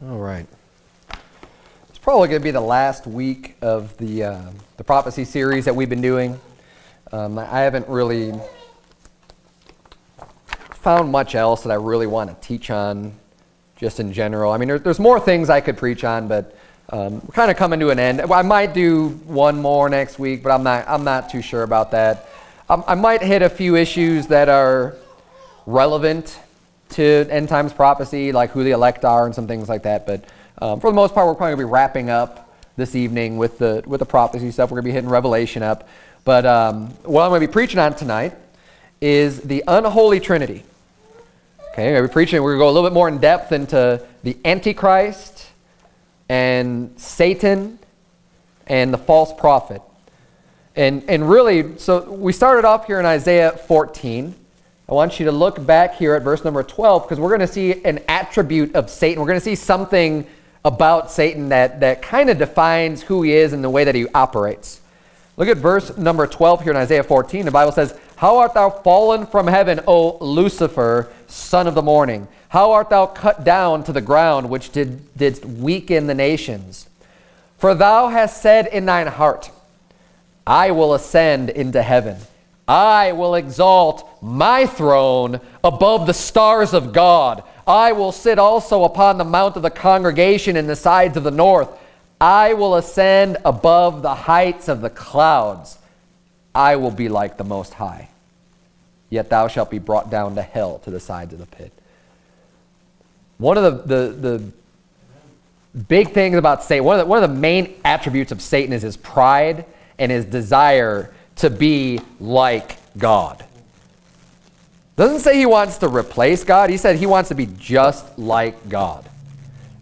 All right. It's probably going to be the last week of the, uh, the prophecy series that we've been doing. Um, I haven't really found much else that I really want to teach on just in general. I mean, there, there's more things I could preach on, but um, we're kind of coming to an end. I might do one more next week, but I'm not, I'm not too sure about that. Um, I might hit a few issues that are relevant to end times prophecy, like who the elect are and some things like that. But um, for the most part, we're probably going to be wrapping up this evening with the, with the prophecy stuff. We're going to be hitting Revelation up. But um, what I'm going to be preaching on tonight is the unholy trinity. Okay, we're preaching. We're going to go a little bit more in depth into the Antichrist and Satan and the false prophet. And, and really, so we started off here in Isaiah 14. I want you to look back here at verse number 12 because we're going to see an attribute of Satan. We're going to see something about Satan that, that kind of defines who he is and the way that he operates. Look at verse number 12 here in Isaiah 14. The Bible says, How art thou fallen from heaven, O Lucifer, son of the morning? How art thou cut down to the ground, which did, didst weaken the nations? For thou hast said in thine heart, I will ascend into heaven. I will exalt my throne above the stars of God. I will sit also upon the mount of the congregation in the sides of the north. I will ascend above the heights of the clouds. I will be like the Most High. Yet thou shalt be brought down to hell to the sides of the pit. One of the, the, the big things about Satan, one of, the, one of the main attributes of Satan is his pride and his desire to be like God. Doesn't say he wants to replace God. He said he wants to be just like God.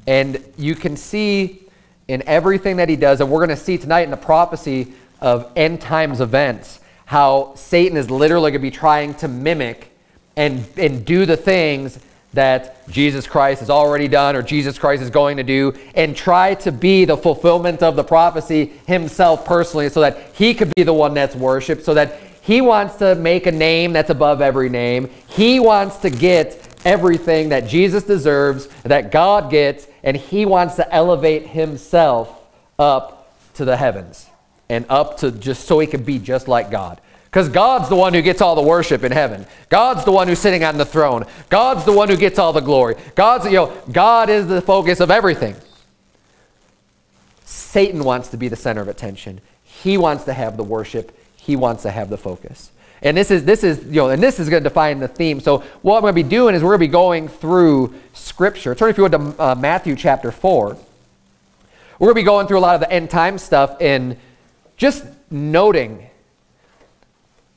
And you can see in everything that he does, and we're going to see tonight in the prophecy of end times events, how Satan is literally going to be trying to mimic and, and do the things that Jesus Christ has already done or Jesus Christ is going to do and try to be the fulfillment of the prophecy himself personally so that he could be the one that's worshiped, so that he wants to make a name that's above every name. He wants to get everything that Jesus deserves, that God gets, and he wants to elevate himself up to the heavens and up to just so he can be just like God. Because God's the one who gets all the worship in heaven. God's the one who's sitting on the throne. God's the one who gets all the glory. God's, you know, God is the focus of everything. Satan wants to be the center of attention. He wants to have the worship. He wants to have the focus. And this is this is you know, and this is going to define the theme. So what I'm going to be doing is we're going to be going through Scripture. Turn if you would to uh, Matthew chapter four. We're going to be going through a lot of the end time stuff and just noting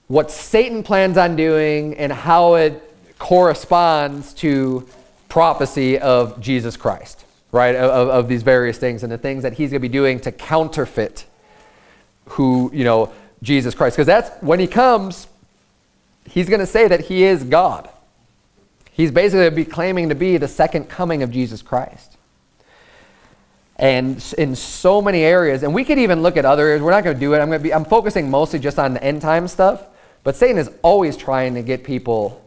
what Satan plans on doing and how it corresponds to prophecy of Jesus Christ, right? Of, of these various things and the things that he's going to be doing to counterfeit who, you know, Jesus Christ. Because that's when he comes, he's going to say that he is God. He's basically going to be claiming to be the second coming of Jesus Christ. And in so many areas, and we could even look at other areas. We're not going to do it. I'm going to be. I'm focusing mostly just on the end time stuff. But Satan is always trying to get people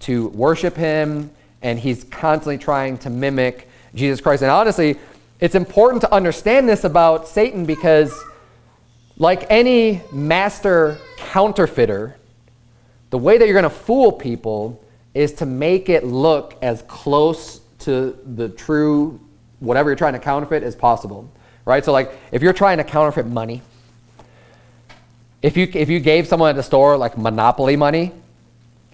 to worship him, and he's constantly trying to mimic Jesus Christ. And honestly, it's important to understand this about Satan because, like any master counterfeiter, the way that you're going to fool people is to make it look as close to the true, whatever you're trying to counterfeit, as possible. Right? So, like, if you're trying to counterfeit money, if you, if you gave someone at the store like monopoly money,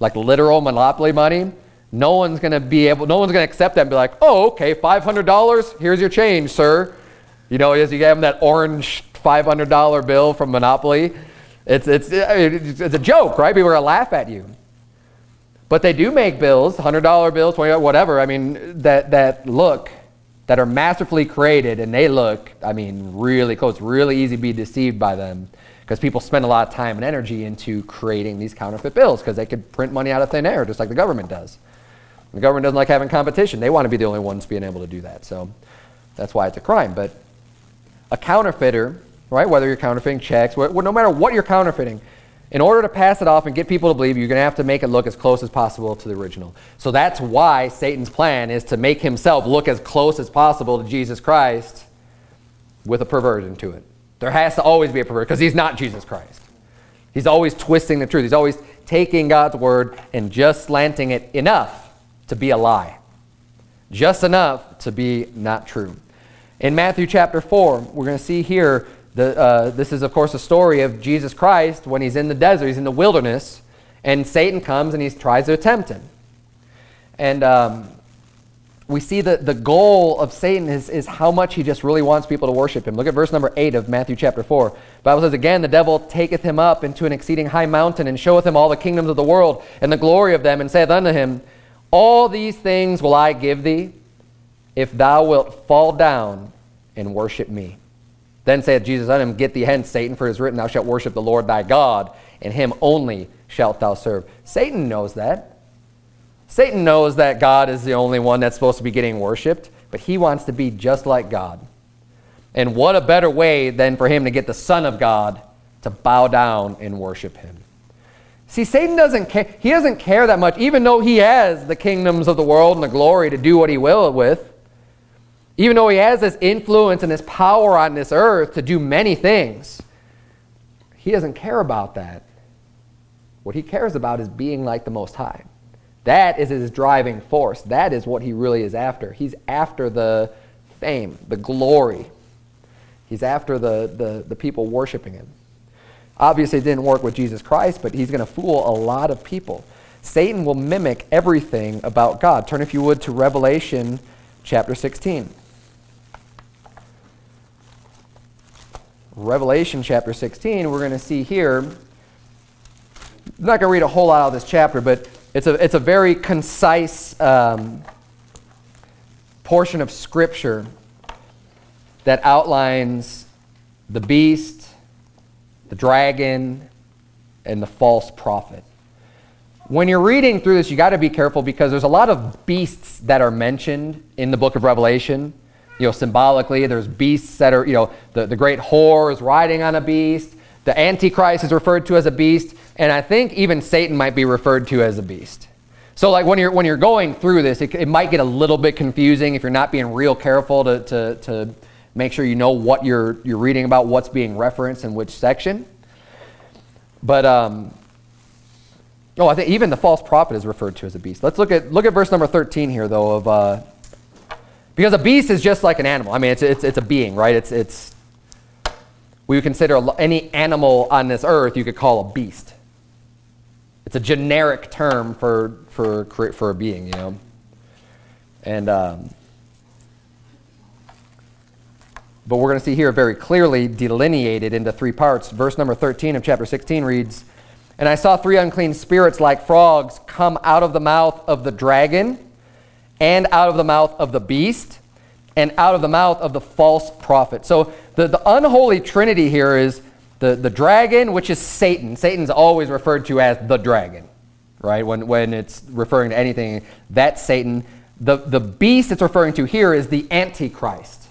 like literal monopoly money, no one's going to be able, no one's going to accept that and be like, oh, okay, $500, here's your change, sir. You know, as you gave them that orange $500 bill from Monopoly. It's, it's, it's a joke, right? People are going to laugh at you. But they do make bills, $100 bills, 20 whatever, I mean, that, that look, that are masterfully created, and they look, I mean, really close. really easy to be deceived by them because people spend a lot of time and energy into creating these counterfeit bills because they could print money out of thin air just like the government does. The government doesn't like having competition. They want to be the only ones being able to do that. So that's why it's a crime. But a counterfeiter, right, whether you're counterfeiting checks, no matter what you're counterfeiting, In order to pass it off and get people to believe, you're going to have to make it look as close as possible to the original. So that's why Satan's plan is to make himself look as close as possible to Jesus Christ with a perversion to it. There has to always be a perversion because he's not Jesus Christ. He's always twisting the truth. He's always taking God's word and just slanting it enough to be a lie. Just enough to be not true. In Matthew chapter 4, we're going to see here the, uh, this is, of course, a story of Jesus Christ when he's in the desert, he's in the wilderness, and Satan comes and he tries to tempt him. And um, we see that the goal of Satan is, is how much he just really wants people to worship him. Look at verse number 8 of Matthew chapter 4. The Bible says, Again, the devil taketh him up into an exceeding high mountain, and showeth him all the kingdoms of the world, and the glory of them, and saith unto him, All these things will I give thee, if thou wilt fall down and worship me. Then saith Jesus unto him, Get thee hence, Satan, for it is written, Thou shalt worship the Lord thy God, and him only shalt thou serve. Satan knows that. Satan knows that God is the only one that's supposed to be getting worshiped, but he wants to be just like God. And what a better way than for him to get the Son of God to bow down and worship him. See, Satan doesn't care. He doesn't care that much, even though he has the kingdoms of the world and the glory to do what he will with. Even though he has this influence and this power on this earth to do many things, he doesn't care about that. What he cares about is being like the Most High. That is his driving force. That is what he really is after. He's after the fame, the glory. He's after the, the, the people worshiping him. Obviously, it didn't work with Jesus Christ, but he's going to fool a lot of people. Satan will mimic everything about God. Turn, if you would, to Revelation chapter 16. Revelation chapter 16, we're going to see here. I'm not going to read a whole lot out of this chapter, but it's a, it's a very concise um, portion of Scripture that outlines the beast, the dragon, and the false prophet. When you're reading through this, you got to be careful because there's a lot of beasts that are mentioned in the book of Revelation you know, symbolically. There's beasts that are, you know, the, the great whore is riding on a beast. The Antichrist is referred to as a beast. And I think even Satan might be referred to as a beast. So like when you're, when you're going through this, it, it might get a little bit confusing if you're not being real careful to, to, to make sure you know what you're, you're reading about, what's being referenced in which section. But, um, oh, I think even the false prophet is referred to as a beast. Let's look at, look at verse number 13 here, though, of uh, because a beast is just like an animal. I mean, it's, it's, it's a being, right? It's, it's, we would consider any animal on this earth you could call a beast. It's a generic term for, for, for a being, you know. And, um, but we're going to see here very clearly delineated into three parts. Verse number 13 of chapter 16 reads, And I saw three unclean spirits like frogs come out of the mouth of the dragon and out of the mouth of the beast and out of the mouth of the false prophet. So the, the unholy trinity here is the, the dragon, which is Satan. Satan's always referred to as the dragon, right? When, when it's referring to anything, that's Satan. The, the beast it's referring to here is the Antichrist.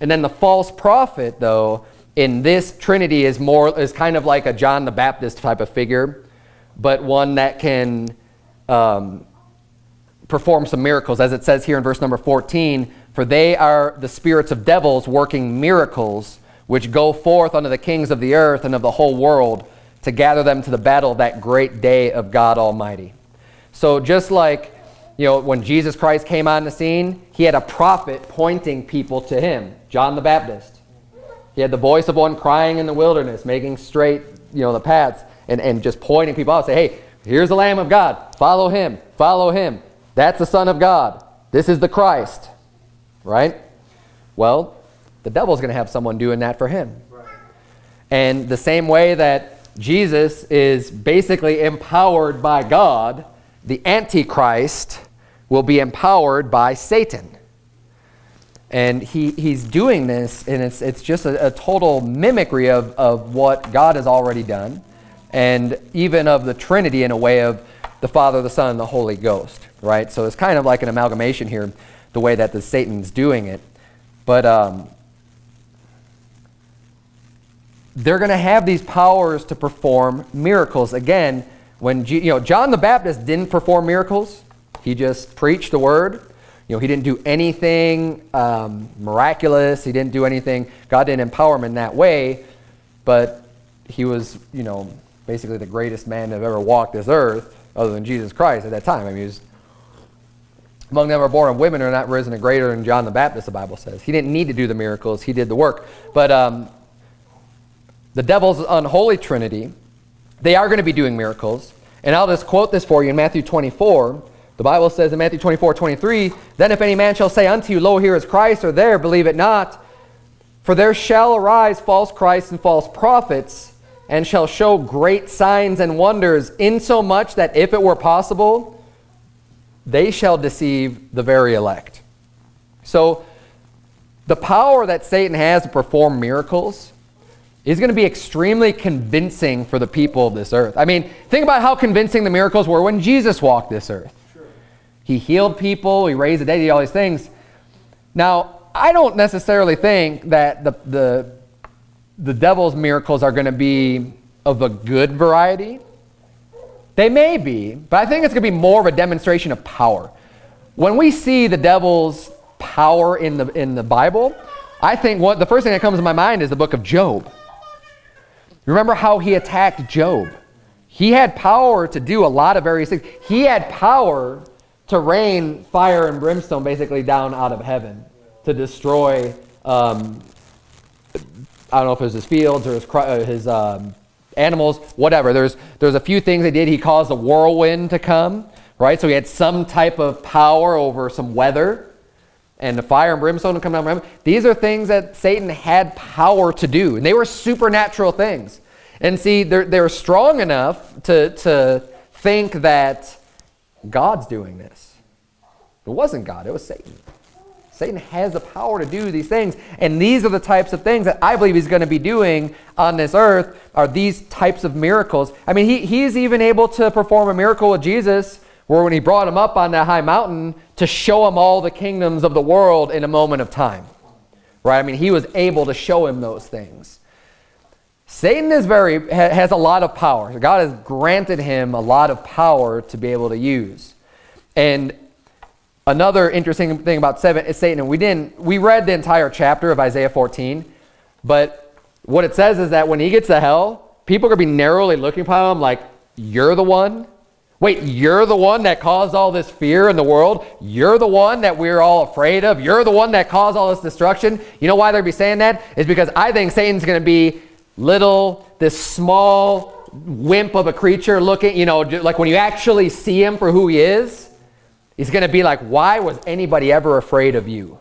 And then the false prophet, though, in this trinity is more is kind of like a John the Baptist type of figure, but one that can um, perform some miracles, as it says here in verse number 14 For they are the spirits of devils working miracles, which go forth unto the kings of the earth and of the whole world to gather them to the battle that great day of God Almighty. So, just like you know, when Jesus Christ came on the scene, he had a prophet pointing people to him, John the Baptist. He had the voice of one crying in the wilderness, making straight, you know, the paths, and, and just pointing people out. Say, hey, here's the Lamb of God. Follow him. Follow him. That's the Son of God. This is the Christ. Right? Well, the devil's going to have someone doing that for him. Right. And the same way that Jesus is basically empowered by God, the Antichrist will be empowered by Satan. And he, he's doing this, and it's, it's just a, a total mimicry of, of what God has already done, and even of the Trinity in a way of the Father, the Son, and the Holy Ghost right? So it's kind of like an amalgamation here, the way that the Satan's doing it. But um, they're going to have these powers to perform miracles. Again, when you know John the Baptist didn't perform miracles, he just preached the word. You know, he didn't do anything um, miraculous. He didn't do anything. God didn't empower him in that way, but he was, you know, basically the greatest man to have ever walked this earth, other than Jesus Christ at that time. I mean, was among them are born of women are not risen a greater than John the Baptist, the Bible says. He didn't need to do the miracles, he did the work. But um, the devil's unholy trinity, they are going to be doing miracles. And I'll just quote this for you in Matthew 24. The Bible says in Matthew 24, 23, Then if any man shall say unto you, Lo, here is Christ, or there, believe it not. For there shall arise false Christs and false prophets, and shall show great signs and wonders, insomuch that if it were possible, they shall deceive the very elect. So, the power that Satan has to perform miracles is going to be extremely convincing for the people of this earth. I mean, think about how convincing the miracles were when Jesus walked this earth. He healed people, he raised the dead, he did all these things. Now, I don't necessarily think that the, the, the devil's miracles are going to be of a good variety. They may be, but I think it's going to be more of a demonstration of power. When we see the devil's power in the, in the Bible, I think what, the first thing that comes to my mind is the book of Job. Remember how he attacked Job? He had power to do a lot of various things. He had power to rain fire and brimstone basically down out of heaven to destroy, um, I don't know if it was his fields or his, uh, his um, animals, whatever. There's, there's a few things he did. He caused a whirlwind to come, right? So he had some type of power over some weather and the fire and brimstone to come down from heaven. These are things that Satan had power to do, and they were supernatural things. And see, they're, they're strong enough to, to think that God's doing this. It wasn't God, it was Satan. Satan has the power to do these things. And these are the types of things that I believe he's going to be doing on this earth are these types of miracles. I mean, he, he's even able to perform a miracle with Jesus where when he brought him up on that high mountain to show him all the kingdoms of the world in a moment of time. Right? I mean, he was able to show him those things. Satan is very has a lot of power. God has granted him a lot of power to be able to use. And Another interesting thing about seven Satan, and we didn't we read the entire chapter of Isaiah 14, but what it says is that when he gets to hell, people are gonna be narrowly looking upon him like, you're the one? Wait, you're the one that caused all this fear in the world? You're the one that we're all afraid of? You're the one that caused all this destruction? You know why they'll be saying that? Is because I think Satan's gonna be little, this small wimp of a creature looking, you know, like when you actually see him for who he is He's going to be like, why was anybody ever afraid of you?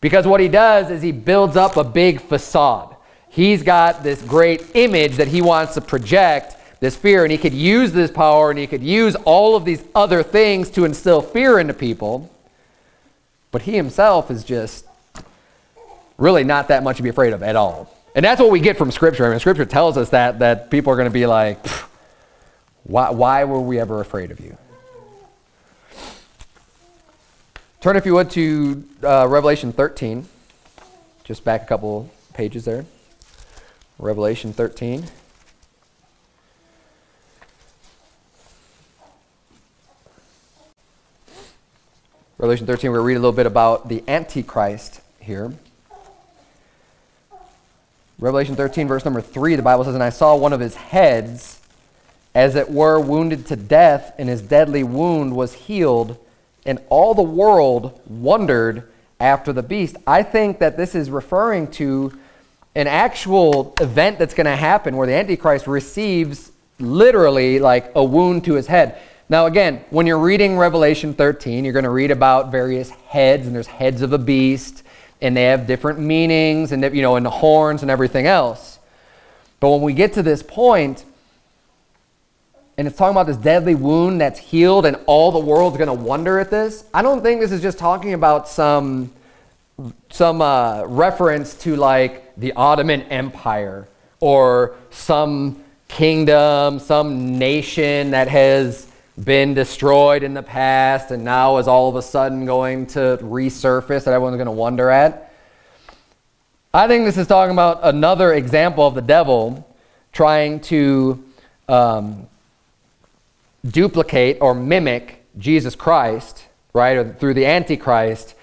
Because what he does is he builds up a big facade. He's got this great image that he wants to project this fear, and he could use this power and he could use all of these other things to instill fear into people. But he himself is just really not that much to be afraid of at all. And that's what we get from Scripture. I mean, Scripture tells us that, that people are going to be like, why, why were we ever afraid of you? Turn, if you would, to uh, Revelation 13. Just back a couple pages there. Revelation 13. Revelation 13, we're going to read a little bit about the Antichrist here. Revelation 13, verse number 3, the Bible says, And I saw one of his heads, as it were, wounded to death, and his deadly wound was healed and all the world wondered after the beast. I think that this is referring to an actual event that's going to happen where the Antichrist receives literally like a wound to his head. Now, again, when you're reading Revelation 13, you're going to read about various heads, and there's heads of a beast, and they have different meanings, and you know, and the horns and everything else. But when we get to this point, and it's talking about this deadly wound that's healed and all the world's going to wonder at this. I don't think this is just talking about some some uh, reference to like the Ottoman Empire or some kingdom, some nation that has been destroyed in the past and now is all of a sudden going to resurface that everyone's going to wonder at. I think this is talking about another example of the devil trying to um, duplicate or mimic Jesus Christ, right, or through the Antichrist,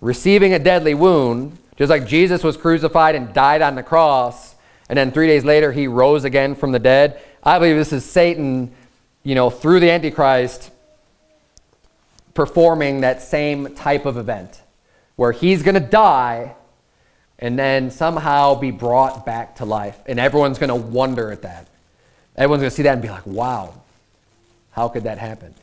receiving a deadly wound, just like Jesus was crucified and died on the cross, and then three days later he rose again from the dead. I believe this is Satan, you know, through the Antichrist, performing that same type of event where he's going to die and then somehow be brought back to life. And everyone's going to wonder at that. Everyone's going to see that and be like, wow, how could that happen?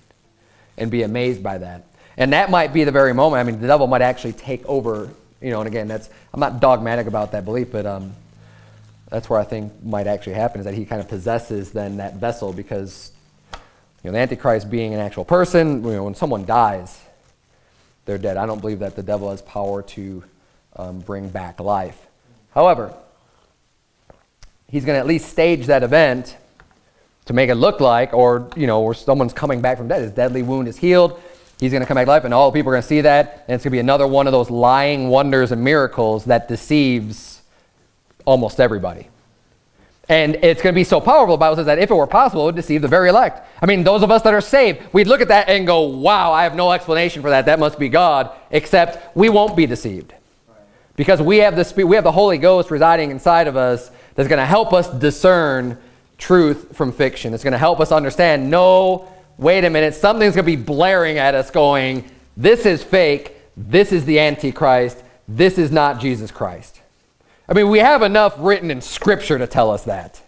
And be amazed by that. And that might be the very moment. I mean, the devil might actually take over, you know, and again, that's, I'm not dogmatic about that belief, but um, that's where I think might actually happen is that he kind of possesses then that vessel because, you know, the Antichrist being an actual person, you know, when someone dies, they're dead. I don't believe that the devil has power to um, bring back life. However, he's going to at least stage that event to make it look like, or, you know, or someone's coming back from death. His deadly wound is healed. He's going to come back to life, and all people are going to see that. And it's going to be another one of those lying wonders and miracles that deceives almost everybody. And it's going to be so powerful, the Bible says that if it were possible, it would deceive the very elect. I mean, those of us that are saved, we'd look at that and go, wow, I have no explanation for that. That must be God, except we won't be deceived. Because we have, the, we have the Holy Ghost residing inside of us that's going to help us discern truth from fiction. It's going to help us understand, no, wait a minute, something's going to be blaring at us going, this is fake, this is the Antichrist, this is not Jesus Christ. I mean, we have enough written in Scripture to tell us that,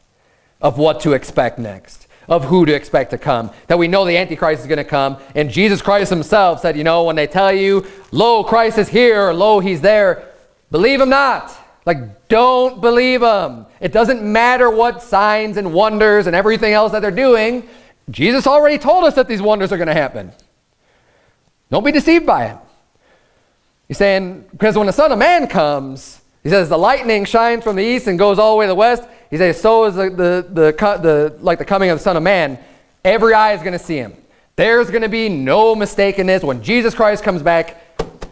of what to expect next, of who to expect to come, that we know the Antichrist is going to come. And Jesus Christ himself said, you know, when they tell you, lo, Christ is here, or lo, he's there, Believe him not. Like, don't believe them. It doesn't matter what signs and wonders and everything else that they're doing. Jesus already told us that these wonders are going to happen. Don't be deceived by it. He's saying, because when the Son of Man comes, he says, the lightning shines from the east and goes all the way to the west. He says, so is the, the, the, the like the coming of the Son of Man. Every eye is going to see him. There's going to be no mistake in this. When Jesus Christ comes back,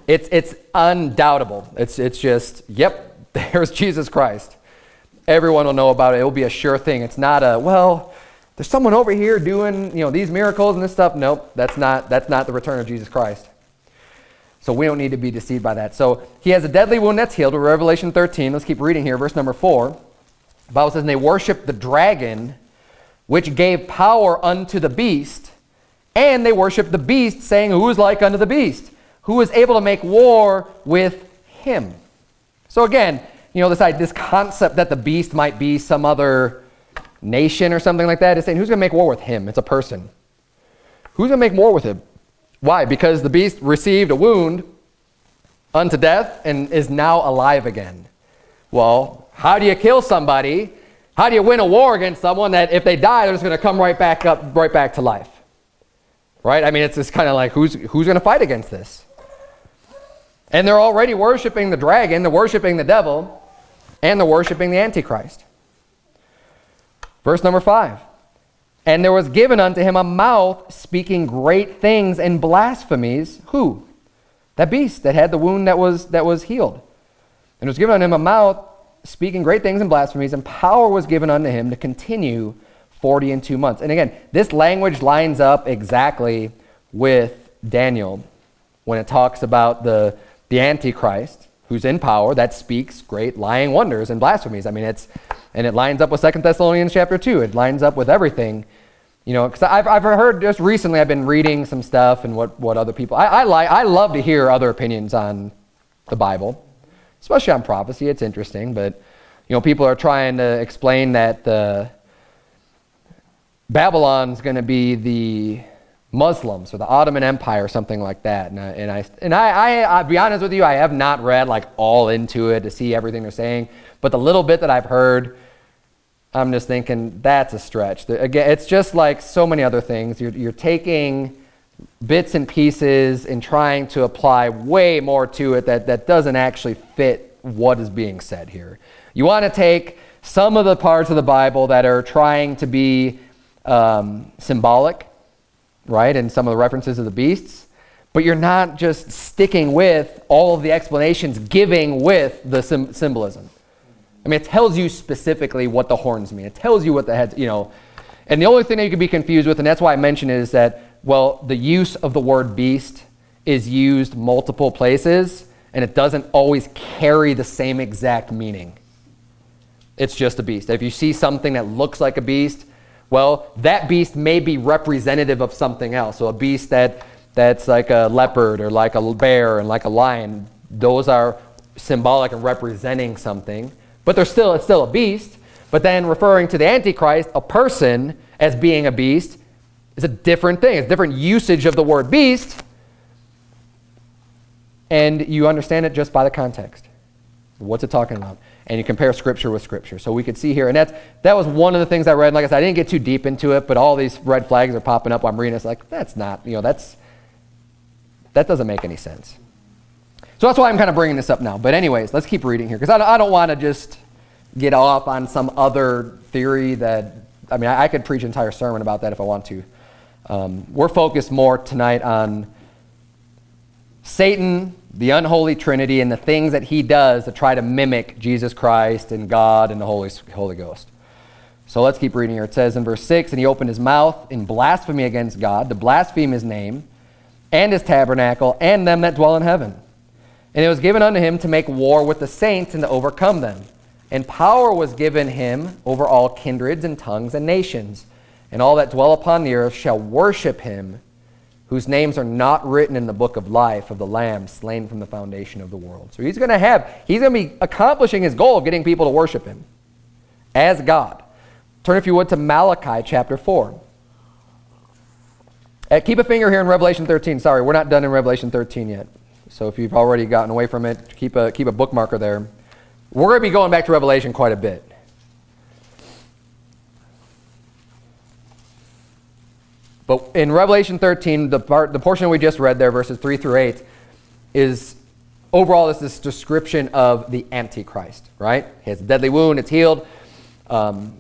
it's, it's undoubtable. It's, it's just, yep, there's Jesus Christ. Everyone will know about it. It will be a sure thing. It's not a, well, there's someone over here doing, you know, these miracles and this stuff. Nope, that's not, that's not the return of Jesus Christ. So we don't need to be deceived by that. So he has a deadly wound that's healed. Revelation 13. Let's keep reading here. Verse number 4. The Bible says, And they worshiped the dragon, which gave power unto the beast. And they worshiped the beast, saying, Who is like unto the beast? who is able to make war with him. So again, you know, this, this concept that the beast might be some other nation or something like that is saying, who's going to make war with him? It's a person. Who's going to make war with him? Why? Because the beast received a wound unto death and is now alive again. Well, how do you kill somebody? How do you win a war against someone that if they die, they're just going to come right back up, right back to life? Right? I mean, it's just kind of like, who's, who's going to fight against this? And they're already worshiping the dragon, they're worshiping the devil, and they're worshiping the Antichrist. Verse number 5. And there was given unto him a mouth speaking great things and blasphemies. Who? That beast that had the wound that was, that was healed. And it was given unto him a mouth speaking great things and blasphemies, and power was given unto him to continue 40 and two months. And again, this language lines up exactly with Daniel when it talks about the, the Antichrist, who's in power, that speaks great lying wonders and blasphemies. I mean, it's, and it lines up with Second Thessalonians chapter 2. It lines up with everything. You know, because I've, I've heard just recently, I've been reading some stuff and what, what other people, I, I, like, I love to hear other opinions on the Bible, especially on prophecy. It's interesting, but, you know, people are trying to explain that the Babylon's going to be the Muslims or the Ottoman Empire or something like that. And I, and I, and I, I, I'll be honest with you, I have not read like all into it to see everything they're saying. But the little bit that I've heard, I'm just thinking that's a stretch. The, again, it's just like so many other things. You're, you're taking bits and pieces and trying to apply way more to it that, that doesn't actually fit what is being said here. You want to take some of the parts of the Bible that are trying to be um, symbolic right? And some of the references of the beasts. but you're not just sticking with all of the explanations, giving with the symbolism. I mean, it tells you specifically what the horns mean. It tells you what the heads, you know. And the only thing that you could be confused with, and that's why I mentioned it, is that, well, the use of the word beast is used multiple places, and it doesn't always carry the same exact meaning. It's just a beast. If you see something that looks like a beast, well, that beast may be representative of something else. So a beast that that's like a leopard or like a bear and like a lion, those are symbolic and representing something. But they're still it's still a beast. But then referring to the Antichrist, a person as being a beast, is a different thing. It's a different usage of the word beast. And you understand it just by the context. What's it talking about? And you compare scripture with scripture. So we could see here, and that's that was one of the things I read. Like I said, I didn't get too deep into it, but all these red flags are popping up. I'm reading. It's like that's not, you know, that's that doesn't make any sense. So that's why I'm kind of bringing this up now. But anyways, let's keep reading here because I, I don't want to just get off on some other theory that, I mean, I, I could preach an entire sermon about that if I want to. Um, we're focused more tonight on Satan, the unholy trinity, and the things that he does to try to mimic Jesus Christ and God and the Holy, Holy Ghost. So let's keep reading here. It says in verse 6 And he opened his mouth in blasphemy against God, to blaspheme his name, and his tabernacle, and them that dwell in heaven. And it was given unto him to make war with the saints and to overcome them. And power was given him over all kindreds and tongues and nations. And all that dwell upon the earth shall worship him, whose names are not written in the book of life of the Lamb slain from the foundation of the world. So he's going to have, he's going to be accomplishing his goal of getting people to worship him as God. Turn, if you would, to Malachi chapter 4. Uh, keep a finger here in Revelation 13. Sorry, we're not done in Revelation 13 yet. So if you've already gotten away from it, keep a, keep a bookmarker there. We're going to be going back to Revelation quite a bit. But in Revelation 13, the, part, the portion we just read there, verses 3 through 8, is overall is this description of the Antichrist, right? He has a deadly wound, it's healed. Um,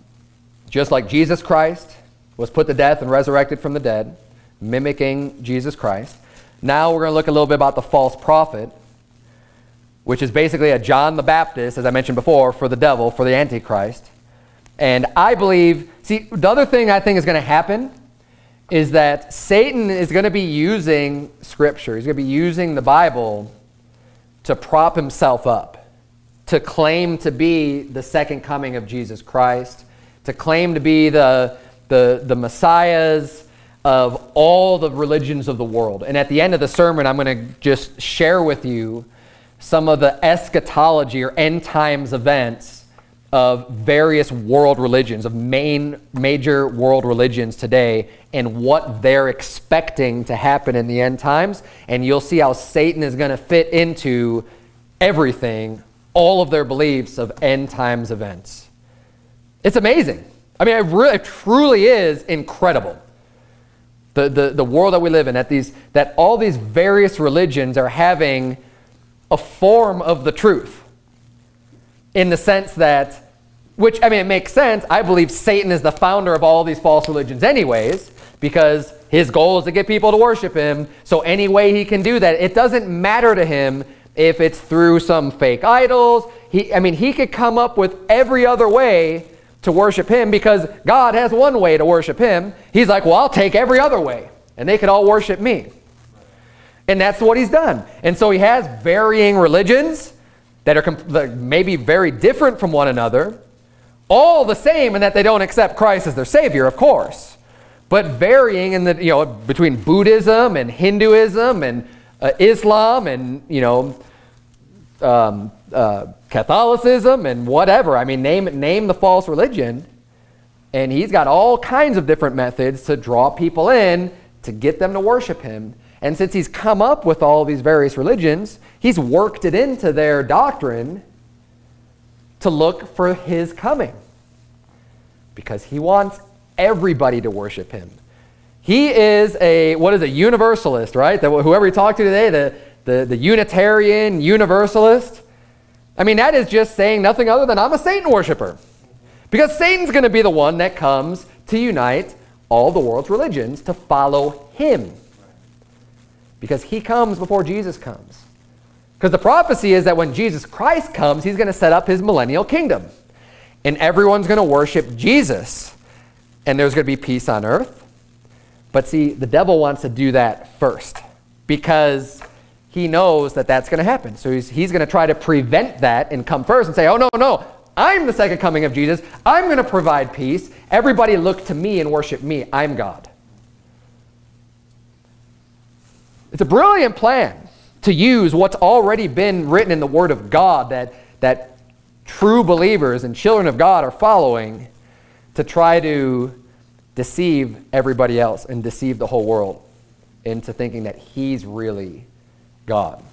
just like Jesus Christ was put to death and resurrected from the dead, mimicking Jesus Christ. Now we're going to look a little bit about the false prophet, which is basically a John the Baptist, as I mentioned before, for the devil, for the Antichrist. And I believe, see, the other thing I think is going to happen is that Satan is going to be using Scripture, he's going to be using the Bible to prop himself up, to claim to be the second coming of Jesus Christ, to claim to be the, the, the Messiah's of all the religions of the world. And at the end of the sermon, I'm going to just share with you some of the eschatology or end times events of various world religions, of main major world religions today, and what they're expecting to happen in the end times. And you'll see how Satan is going to fit into everything, all of their beliefs of end times events. It's amazing. I mean, it, really, it truly is incredible the, the, the world that we live in, that, these, that all these various religions are having a form of the truth. In the sense that, which, I mean, it makes sense. I believe Satan is the founder of all these false religions, anyways, because his goal is to get people to worship him. So, any way he can do that, it doesn't matter to him if it's through some fake idols. He, I mean, he could come up with every other way to worship him because God has one way to worship him. He's like, well, I'll take every other way, and they could all worship me. And that's what he's done. And so he has varying religions that are maybe very different from one another, all the same in that they don't accept Christ as their Savior, of course, but varying in the, you know, between Buddhism and Hinduism and uh, Islam and, you know, um, uh, Catholicism and whatever. I mean, name, name the false religion. And he's got all kinds of different methods to draw people in to get them to worship him. And since he's come up with all these various religions, he's worked it into their doctrine to look for his coming. Because he wants everybody to worship him. He is a, what is a universalist, right? That whoever you talk to today, the, the, the Unitarian Universalist. I mean, that is just saying nothing other than I'm a Satan worshiper. Because Satan's going to be the one that comes to unite all the world's religions to follow him. Because he comes before Jesus comes. Because the prophecy is that when Jesus Christ comes, he's going to set up his millennial kingdom. And everyone's going to worship Jesus. And there's going to be peace on earth. But see, the devil wants to do that first because he knows that that's going to happen. So he's, he's going to try to prevent that and come first and say, oh, no, no, I'm the second coming of Jesus. I'm going to provide peace. Everybody look to me and worship me. I'm God. It's a brilliant plan to use what's already been written in the Word of God that, that true believers and children of God are following to try to deceive everybody else and deceive the whole world into thinking that He's really God.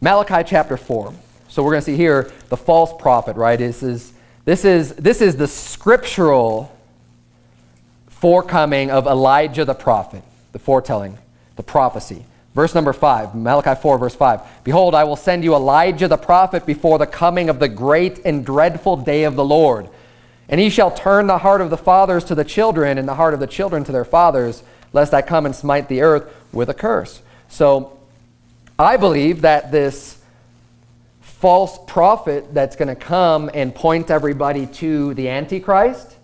Malachi chapter 4. So we're going to see here the false prophet, right? This is, this is, this is the scriptural forecoming of Elijah the prophet, the foretelling, the prophecy. Verse number 5, Malachi 4, verse 5. Behold, I will send you Elijah the prophet before the coming of the great and dreadful day of the Lord. And he shall turn the heart of the fathers to the children, and the heart of the children to their fathers, lest I come and smite the earth with a curse. So I believe that this false prophet that's going to come and point everybody to the Antichrist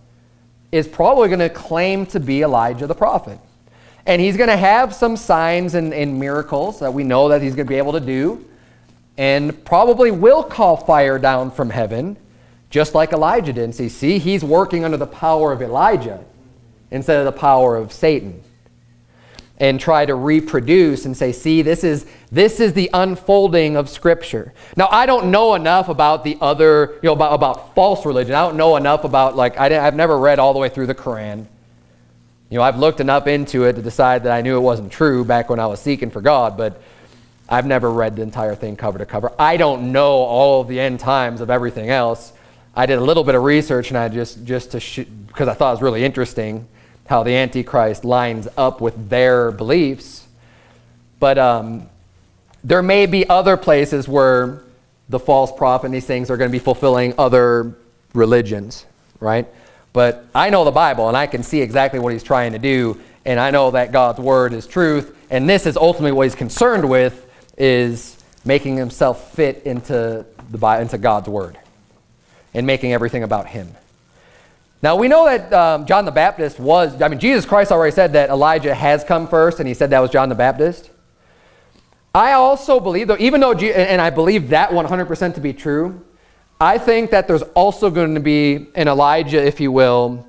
is probably going to claim to be Elijah the prophet. And he's going to have some signs and, and miracles that we know that he's going to be able to do, and probably will call fire down from heaven, just like Elijah did. And see, see, he's working under the power of Elijah instead of the power of Satan and try to reproduce and say, see, this is, this is the unfolding of Scripture. Now, I don't know enough about the other, you know, about, about false religion. I don't know enough about, like, I I've never read all the way through the Quran. You know, I've looked enough into it to decide that I knew it wasn't true back when I was seeking for God, but I've never read the entire thing cover to cover. I don't know all the end times of everything else. I did a little bit of research and I just, just to, because I thought it was really interesting how the Antichrist lines up with their beliefs. But um, there may be other places where the false prophet and these things are going to be fulfilling other religions, right? But I know the Bible and I can see exactly what he's trying to do. And I know that God's word is truth. And this is ultimately what he's concerned with is making himself fit into, the, into God's word and making everything about him. Now, we know that um, John the Baptist was, I mean, Jesus Christ already said that Elijah has come first, and he said that was John the Baptist. I also believe, though, even though, and I believe that 100% to be true, I think that there's also going to be an Elijah, if you will,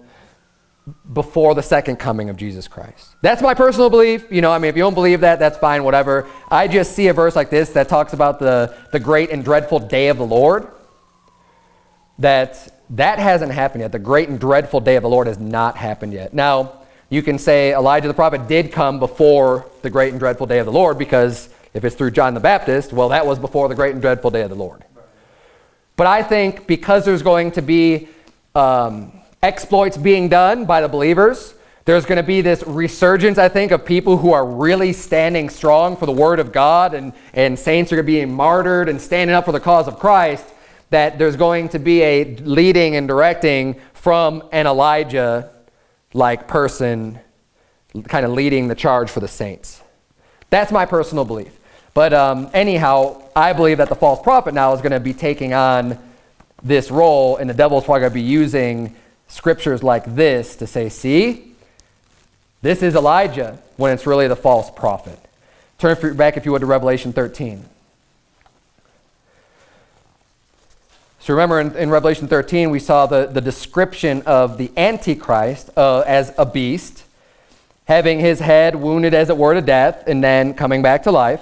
before the second coming of Jesus Christ. That's my personal belief. You know, I mean, if you don't believe that, that's fine, whatever. I just see a verse like this that talks about the, the great and dreadful day of the Lord. That that hasn't happened yet. The great and dreadful day of the Lord has not happened yet. Now, you can say Elijah the prophet did come before the great and dreadful day of the Lord because if it's through John the Baptist, well, that was before the great and dreadful day of the Lord. But I think because there's going to be um, exploits being done by the believers, there's going to be this resurgence, I think, of people who are really standing strong for the Word of God, and, and saints are going to be martyred and standing up for the cause of Christ that there's going to be a leading and directing from an Elijah like person kind of leading the charge for the saints. That's my personal belief. But um, anyhow, I believe that the false prophet now is going to be taking on this role, and the devil's probably going to be using scriptures like this to say, see, this is Elijah, when it's really the false prophet. Turn back, if you would, to Revelation 13. So remember in, in, Revelation 13, we saw the, the description of the Antichrist uh, as a beast, having his head wounded as it were to death, and then coming back to life,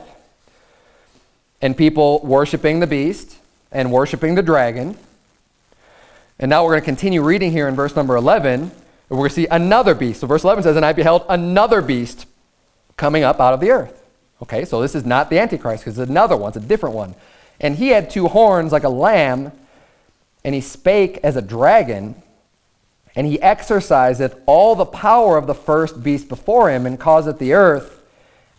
and people worshiping the beast and worshiping the dragon. And now we're going to continue reading here in verse number 11, and we're going to see another beast. So verse 11 says, And I beheld another beast coming up out of the earth. Okay, so this is not the Antichrist, because it's another one, it's a different one. And he had two horns like a lamb and he spake as a dragon, and he exerciseth all the power of the first beast before him, and causeth the earth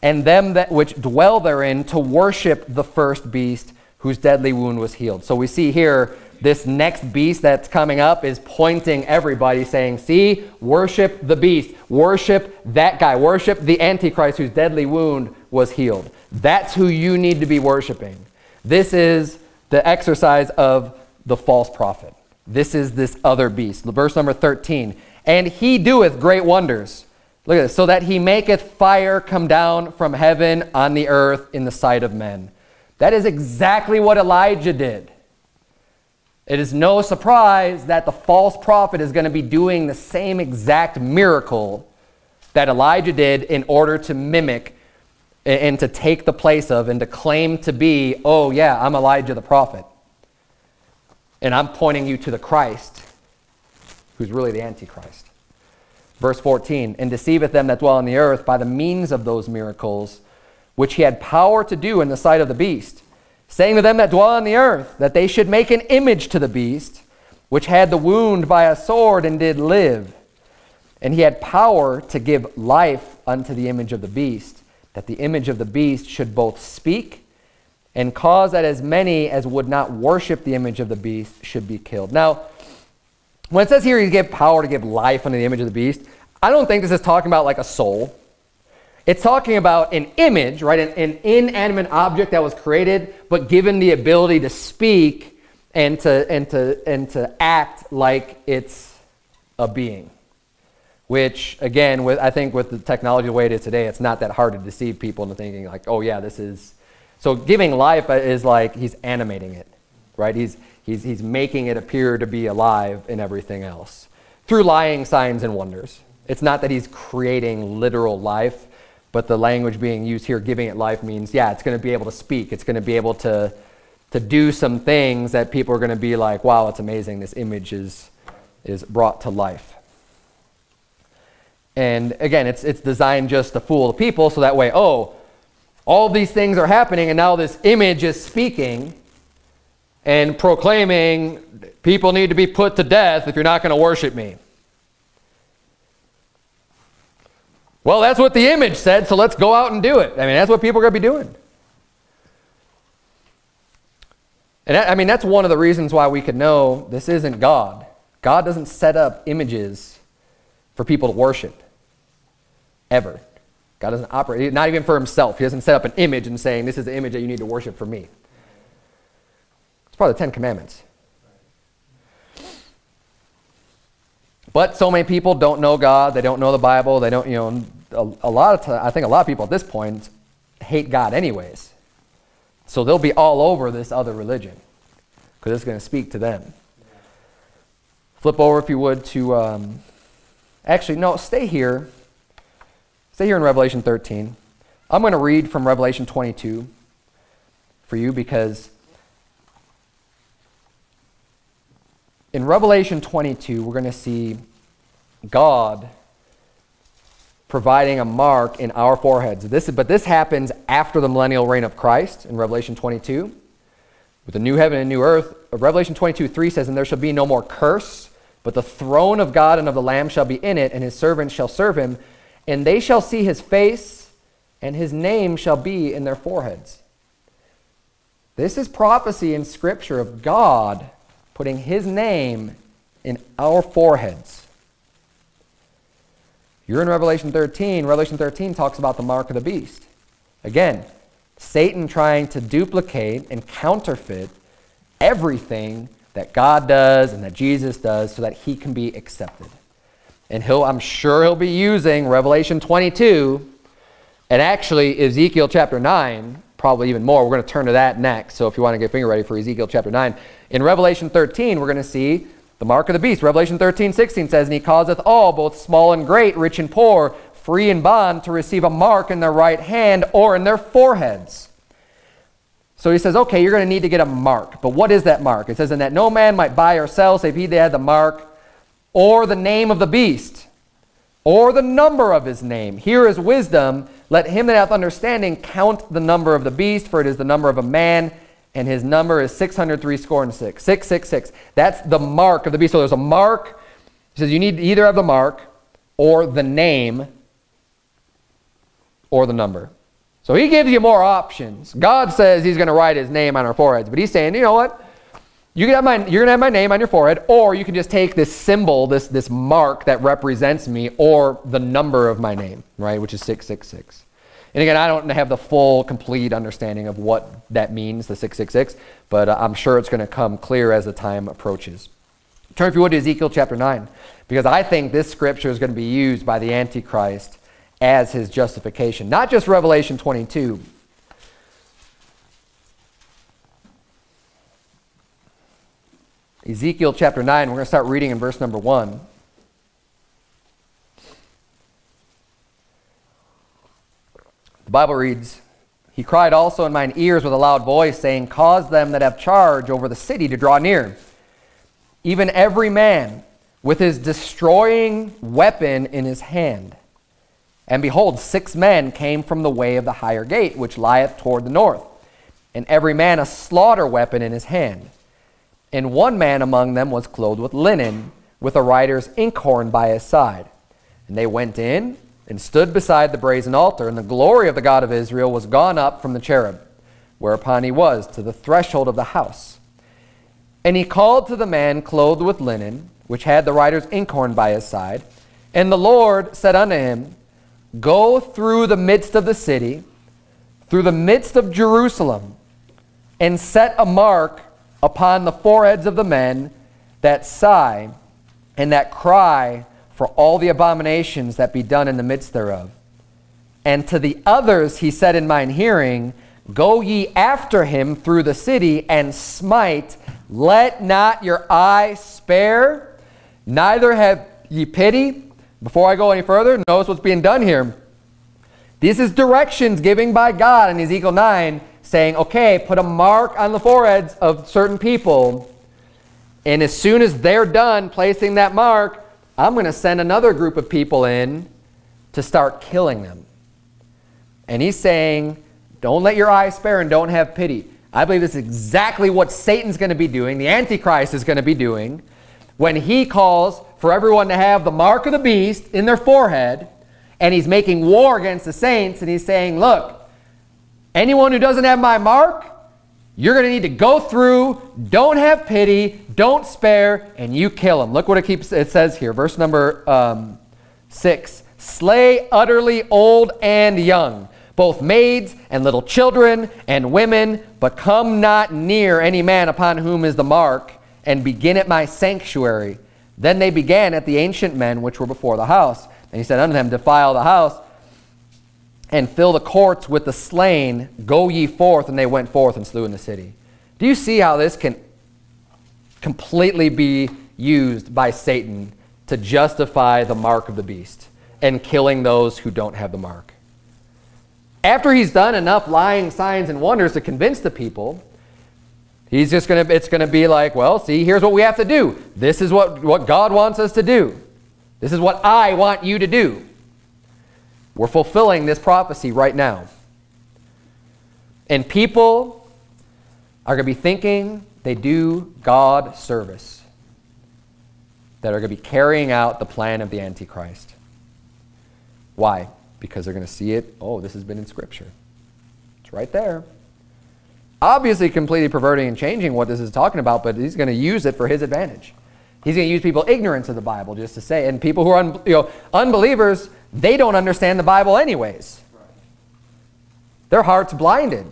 and them that which dwell therein to worship the first beast whose deadly wound was healed. So we see here this next beast that's coming up is pointing everybody saying, see, worship the beast, worship that guy, worship the Antichrist whose deadly wound was healed. That's who you need to be worshiping. This is the exercise of the false prophet. This is this other beast. Verse number 13. And he doeth great wonders. Look at this. So that he maketh fire come down from heaven on the earth in the sight of men. That is exactly what Elijah did. It is no surprise that the false prophet is going to be doing the same exact miracle that Elijah did in order to mimic and to take the place of and to claim to be, oh, yeah, I'm Elijah the prophet. And I'm pointing you to the Christ, who's really the Antichrist. Verse 14, and deceiveth them that dwell on the earth by the means of those miracles, which he had power to do in the sight of the beast, saying to them that dwell on the earth, that they should make an image to the beast, which had the wound by a sword and did live. And he had power to give life unto the image of the beast, that the image of the beast should both speak and cause that as many as would not worship the image of the beast should be killed. Now, when it says here he gave power to give life unto the image of the beast, I don't think this is talking about like a soul. It's talking about an image, right? An, an inanimate object that was created, but given the ability to speak and to, and to, and to act like it's a being. Which, again, with, I think with the technology the way it is today, it's not that hard to deceive people into thinking like, oh yeah, this is. So giving life is like he's animating it, right? He's, He's, he's making it appear to be alive and everything else through lying signs and wonders. It's not that he's creating literal life, but the language being used here, giving it life, means, yeah, it's going to be able to speak. It's going to be able to, to do some things that people are going to be like, wow, it's amazing. This image is, is brought to life. And again, it's, it's designed just to fool the people so that way, oh, all these things are happening and now this image is speaking and proclaiming people need to be put to death if you're not going to worship me. Well, that's what the image said, so let's go out and do it. I mean, that's what people are going to be doing. And I mean, that's one of the reasons why we could know this isn't God. God doesn't set up images for people to worship, ever. God doesn't operate, not even for himself. He doesn't set up an image and saying, this is the image that you need to worship for me. It's part of the Ten Commandments. But so many people don't know God. They don't know the Bible. They don't, you know, a, a lot of times, I think a lot of people at this point hate God anyways. So they'll be all over this other religion because it's going to speak to them. Flip over, if you would, to. Um, actually, no, stay here. Stay here in Revelation 13. I'm going to read from Revelation 22 for you because in Revelation 22, we're going to see God providing a mark in our foreheads. This, but this happens after the millennial reign of Christ in Revelation 22. With the new heaven and new earth, uh, Revelation 22 3 says, And there shall be no more curse, but the throne of God and of the Lamb shall be in it, and his servants shall serve him, and they shall see his face, and his name shall be in their foreheads. This is prophecy in Scripture of God putting his name in our foreheads. You're in Revelation 13. Revelation 13 talks about the mark of the beast. Again, Satan trying to duplicate and counterfeit everything that God does and that Jesus does so that he can be accepted. And he'll, I'm sure he'll be using Revelation 22 and actually Ezekiel chapter 9 probably even more. We're going to turn to that next. So if you want to get finger ready for Ezekiel chapter 9. In Revelation 13, we're going to see the mark of the beast. Revelation 13, 16 says, And he causeth all, both small and great, rich and poor, free and bond, to receive a mark in their right hand or in their foreheads. So he says, okay, you're going to need to get a mark. But what is that mark? It says, And that no man might buy or sell, save he that had the mark, or the name of the beast, or the number of his name. Here is wisdom let him that hath understanding count the number of the beast, for it is the number of a man, and his number is 603 score and six. 666. That's the mark of the beast. So there's a mark. He says you need either have the mark or the name or the number. So he gives you more options. God says he's going to write his name on our foreheads, but he's saying, you know what? you can have my, you're going to have my name on your forehead, or you can just take this symbol, this, this mark that represents me, or the number of my name, right, which is 666. And again, I don't have the full, complete understanding of what that means, the 666, but uh, I'm sure it's going to come clear as the time approaches. Turn, if you would, to Ezekiel chapter 9, because I think this scripture is going to be used by the Antichrist as his justification. Not just Revelation 22. Ezekiel chapter 9, we're going to start reading in verse number 1. The Bible reads, He cried also in mine ears with a loud voice, saying, Cause them that have charge over the city to draw near, even every man with his destroying weapon in his hand. And behold, six men came from the way of the higher gate, which lieth toward the north, and every man a slaughter weapon in his hand. And one man among them was clothed with linen, with a writer's inkhorn by his side. And they went in and stood beside the brazen altar, and the glory of the God of Israel was gone up from the cherub, whereupon he was, to the threshold of the house. And he called to the man clothed with linen, which had the writer's inkhorn by his side. And the Lord said unto him, Go through the midst of the city, through the midst of Jerusalem, and set a mark upon the foreheads of the men that sigh and that cry for all the abominations that be done in the midst thereof. And to the others he said in mine hearing, Go ye after him through the city and smite, let not your eye spare, neither have ye pity. Before I go any further, notice what's being done here. This is directions given by God in Ezekiel 9 saying, okay, put a mark on the foreheads of certain people. And as soon as they're done placing that mark, I'm going to send another group of people in to start killing them. And he's saying, don't let your eyes spare and don't have pity. I believe this is exactly what Satan's going to be doing, the Antichrist is going to be doing, when he calls for everyone to have the mark of the beast in their forehead, and he's making war against the saints, and he's saying, look, Anyone who doesn't have my mark, you're going to need to go through, don't have pity, don't spare, and you kill him. Look what it keeps it says here, verse number um, 6. Slay utterly old and young, both maids and little children and women, but come not near any man upon whom is the mark, and begin at my sanctuary. Then they began at the ancient men which were before the house. And he said unto them, Defile the house, and fill the courts with the slain. Go ye forth. And they went forth and slew in the city. Do you see how this can completely be used by Satan to justify the mark of the beast and killing those who don't have the mark? After he's done enough lying signs and wonders to convince the people, he's just going to, it's going to be like, well, see, here's what we have to do. This is what, what God wants us to do. This is what I want you to do. We're fulfilling this prophecy right now. And people are going to be thinking they do God service, that are going to be carrying out the plan of the Antichrist. Why? Because they're going to see it. Oh, this has been in Scripture. It's right there. Obviously, completely perverting and changing what this is talking about, but he's going to use it for his advantage. He's going to use people ignorance of the Bible just to say, and people who are un, you know, unbelievers they don't understand the Bible anyways. Their heart's blinded.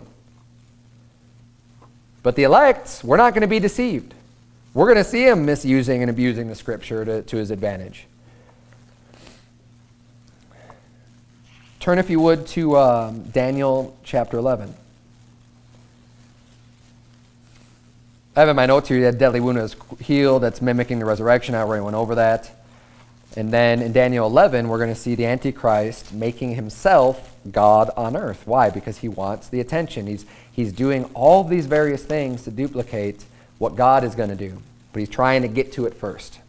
But the elect, we're not going to be deceived. We're going to see him misusing and abusing the scripture to, to his advantage. Turn, if you would, to um, Daniel chapter 11. I have in my notes here that deadly wound is healed. That's mimicking the resurrection. I already went over that. And then in Daniel 11, we're going to see the Antichrist making himself God on earth. Why? Because he wants the attention. He's, he's doing all these various things to duplicate what God is going to do, but he's trying to get to it first.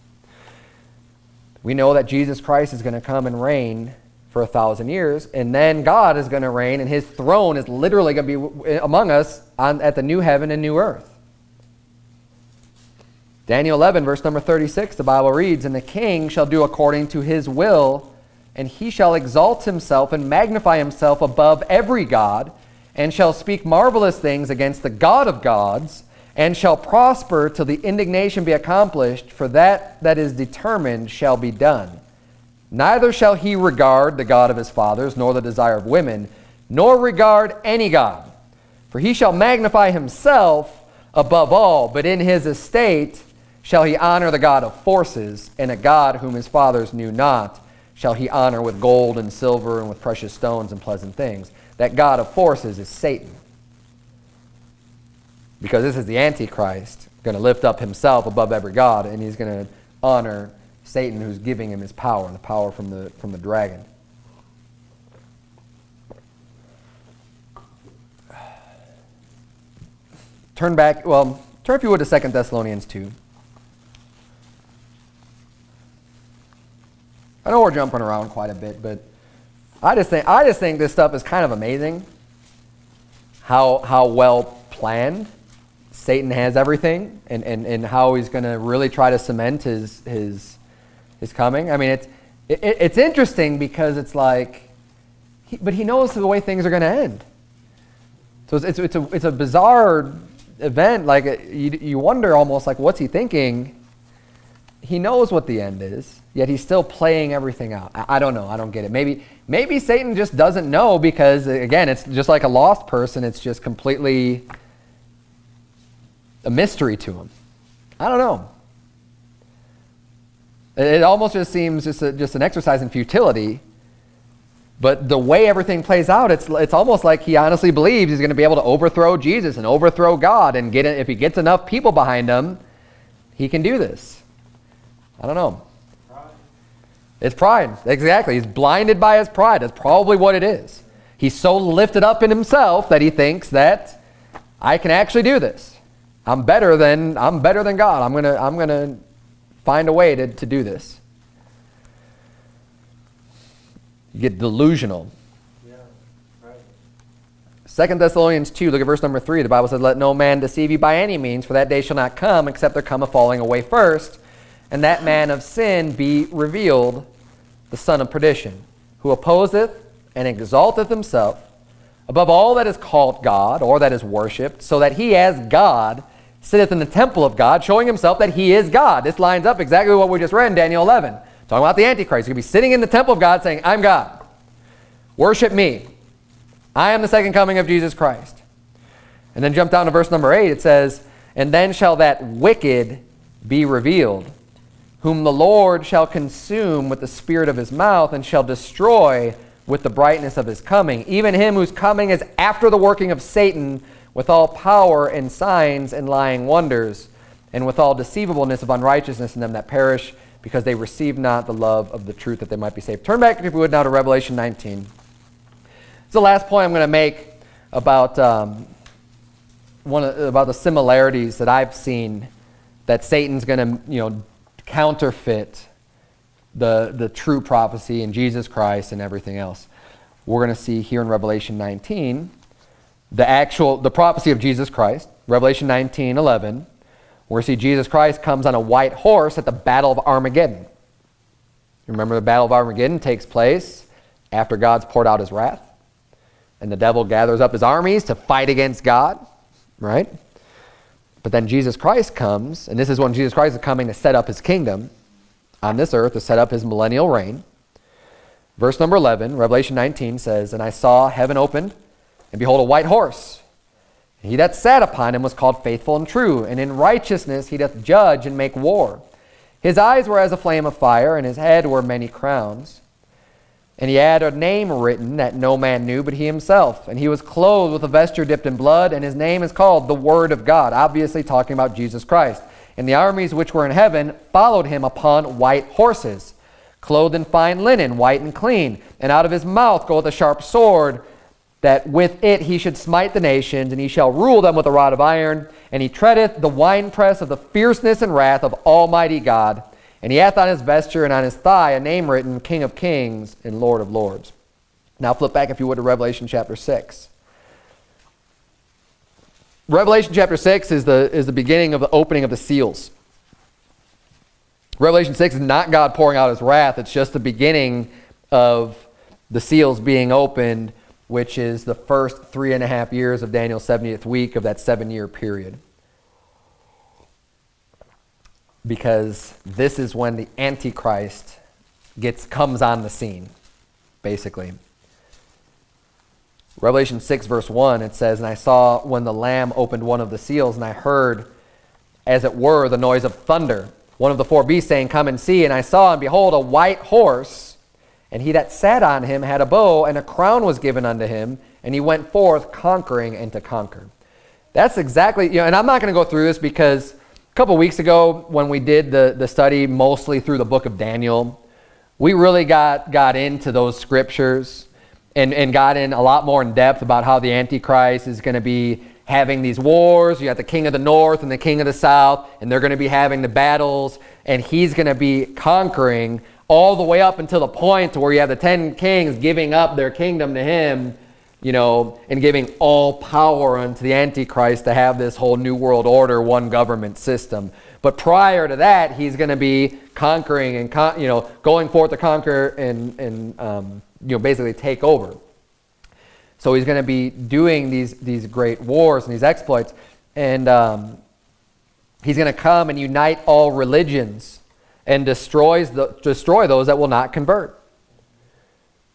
We know that Jesus Christ is going to come and reign for a thousand years, and then God is going to reign, and his throne is literally going to be among us on, at the new heaven and new earth. Daniel 11, verse number 36, the Bible reads, And the king shall do according to his will, and he shall exalt himself and magnify himself above every God, and shall speak marvelous things against the God of gods, and shall prosper till the indignation be accomplished, for that that is determined shall be done. Neither shall he regard the God of his fathers, nor the desire of women, nor regard any God. For he shall magnify himself above all, but in his estate shall he honor the God of forces, and a God whom his fathers knew not shall he honor with gold and silver and with precious stones and pleasant things. That God of forces is Satan. Because this is the Antichrist, going to lift up himself above every God, and he's going to honor Satan who's giving him his power, the power from the, from the dragon. Turn back, well, turn if you would to 2 Thessalonians 2. I know we're jumping around quite a bit, but I just think I just think this stuff is kind of amazing. How how well planned Satan has everything and, and, and how he's going to really try to cement his his his coming. I mean, it's it, it's interesting because it's like, he, but he knows the way things are going to end. So it's, it's, it's, a, it's a bizarre event. Like you, you wonder almost like, what's he thinking? He knows what the end is, yet he's still playing everything out. I, I don't know. I don't get it. Maybe maybe Satan just doesn't know because again, it's just like a lost person. It's just completely a mystery to him. I don't know. It almost just seems just, a, just an exercise in futility. But the way everything plays out, it's, it's almost like he honestly believes he's going to be able to overthrow Jesus and overthrow God. And get it, if he gets enough people behind him, he can do this. I don't know. Pride. It's pride. Exactly. He's blinded by his pride. That's probably what it is. He's so lifted up in himself that he thinks that I can actually do this. I'm better than I'm better than God. I'm gonna I'm gonna find a way to, to do this. You get delusional. Yeah, right. Second Thessalonians 2, look at verse number 3. The Bible says, Let no man deceive you by any means, for that day shall not come, except there come a falling away first, and that man of sin be revealed, the son of perdition, who opposeth and exalteth himself above all that is called God, or that is worshipped, so that he as God sitteth in the temple of God, showing himself that he is God. This lines up exactly what we just read in Daniel 11. Talking about the Antichrist. To be sitting in the temple of God saying, I'm God. Worship me. I am the second coming of Jesus Christ. And then jump down to verse number 8. It says, And then shall that wicked be revealed, whom the Lord shall consume with the spirit of his mouth, and shall destroy with the brightness of his coming, even him whose coming is after the working of Satan, with all power and signs and lying wonders, and with all deceivableness of unrighteousness in them that perish, because they receive not the love of the truth that they might be saved. Turn back, if you would, now to Revelation 19. It's the last point I'm going to make about, um, one, about the similarities that I've seen that Satan's going to you know, counterfeit the, the true prophecy in Jesus Christ and everything else. We're going to see here in Revelation 19 the actual the prophecy of Jesus Christ, Revelation 19, 11, where we see Jesus Christ comes on a white horse at the Battle of Armageddon. Remember the Battle of Armageddon takes place after God's poured out his wrath. And the devil gathers up his armies to fight against God, right? But then Jesus Christ comes, and this is when Jesus Christ is coming to set up his kingdom on this earth, to set up his millennial reign. Verse number 11, Revelation 19 says, And I saw heaven opened, and behold, a white horse. And he that sat upon him was called faithful and true, and in righteousness he doth judge and make war. His eyes were as a flame of fire, and his head were many crowns. And he had a name written that no man knew but he himself. And he was clothed with a vesture dipped in blood, and his name is called the Word of God, obviously talking about Jesus Christ. And the armies which were in heaven followed him upon white horses, clothed in fine linen, white and clean. And out of his mouth goeth a sharp sword that with it he should smite the nations, and he shall rule them with a rod of iron. And he treadeth the winepress of the fierceness and wrath of Almighty God. And he hath on his vesture and on his thigh a name written, King of Kings and Lord of Lords. Now flip back, if you would, to Revelation chapter 6. Revelation chapter 6 is the, is the beginning of the opening of the seals. Revelation 6 is not God pouring out his wrath, it's just the beginning of the seals being opened which is the first three and a half years of Daniel's 70th week of that seven year period. Because this is when the Antichrist gets comes on the scene, basically. Revelation 6, verse 1, it says, And I saw when the Lamb opened one of the seals, and I heard, as it were, the noise of thunder. One of the four beasts saying, Come and see. And I saw, and behold, a white horse, and he that sat on him had a bow, and a crown was given unto him, and he went forth conquering and to conquer. That's exactly, you know, and I'm not going to go through this because couple weeks ago when we did the, the study mostly through the book of Daniel, we really got, got into those scriptures and, and got in a lot more in depth about how the Antichrist is going to be having these wars. You got the king of the north and the king of the south, and they're going to be having the battles, and he's going to be conquering all the way up until the point where you have the ten kings giving up their kingdom to him, you know, and giving all power unto the Antichrist to have this whole new world order, one government system. But prior to that, he's going to be conquering and, con- you know, going forth to conquer and, and um, you know, basically take over. So he's going to be doing these, these great wars and these exploits. And um, he's going to come and unite all religions and destroys the, destroy those that will not convert.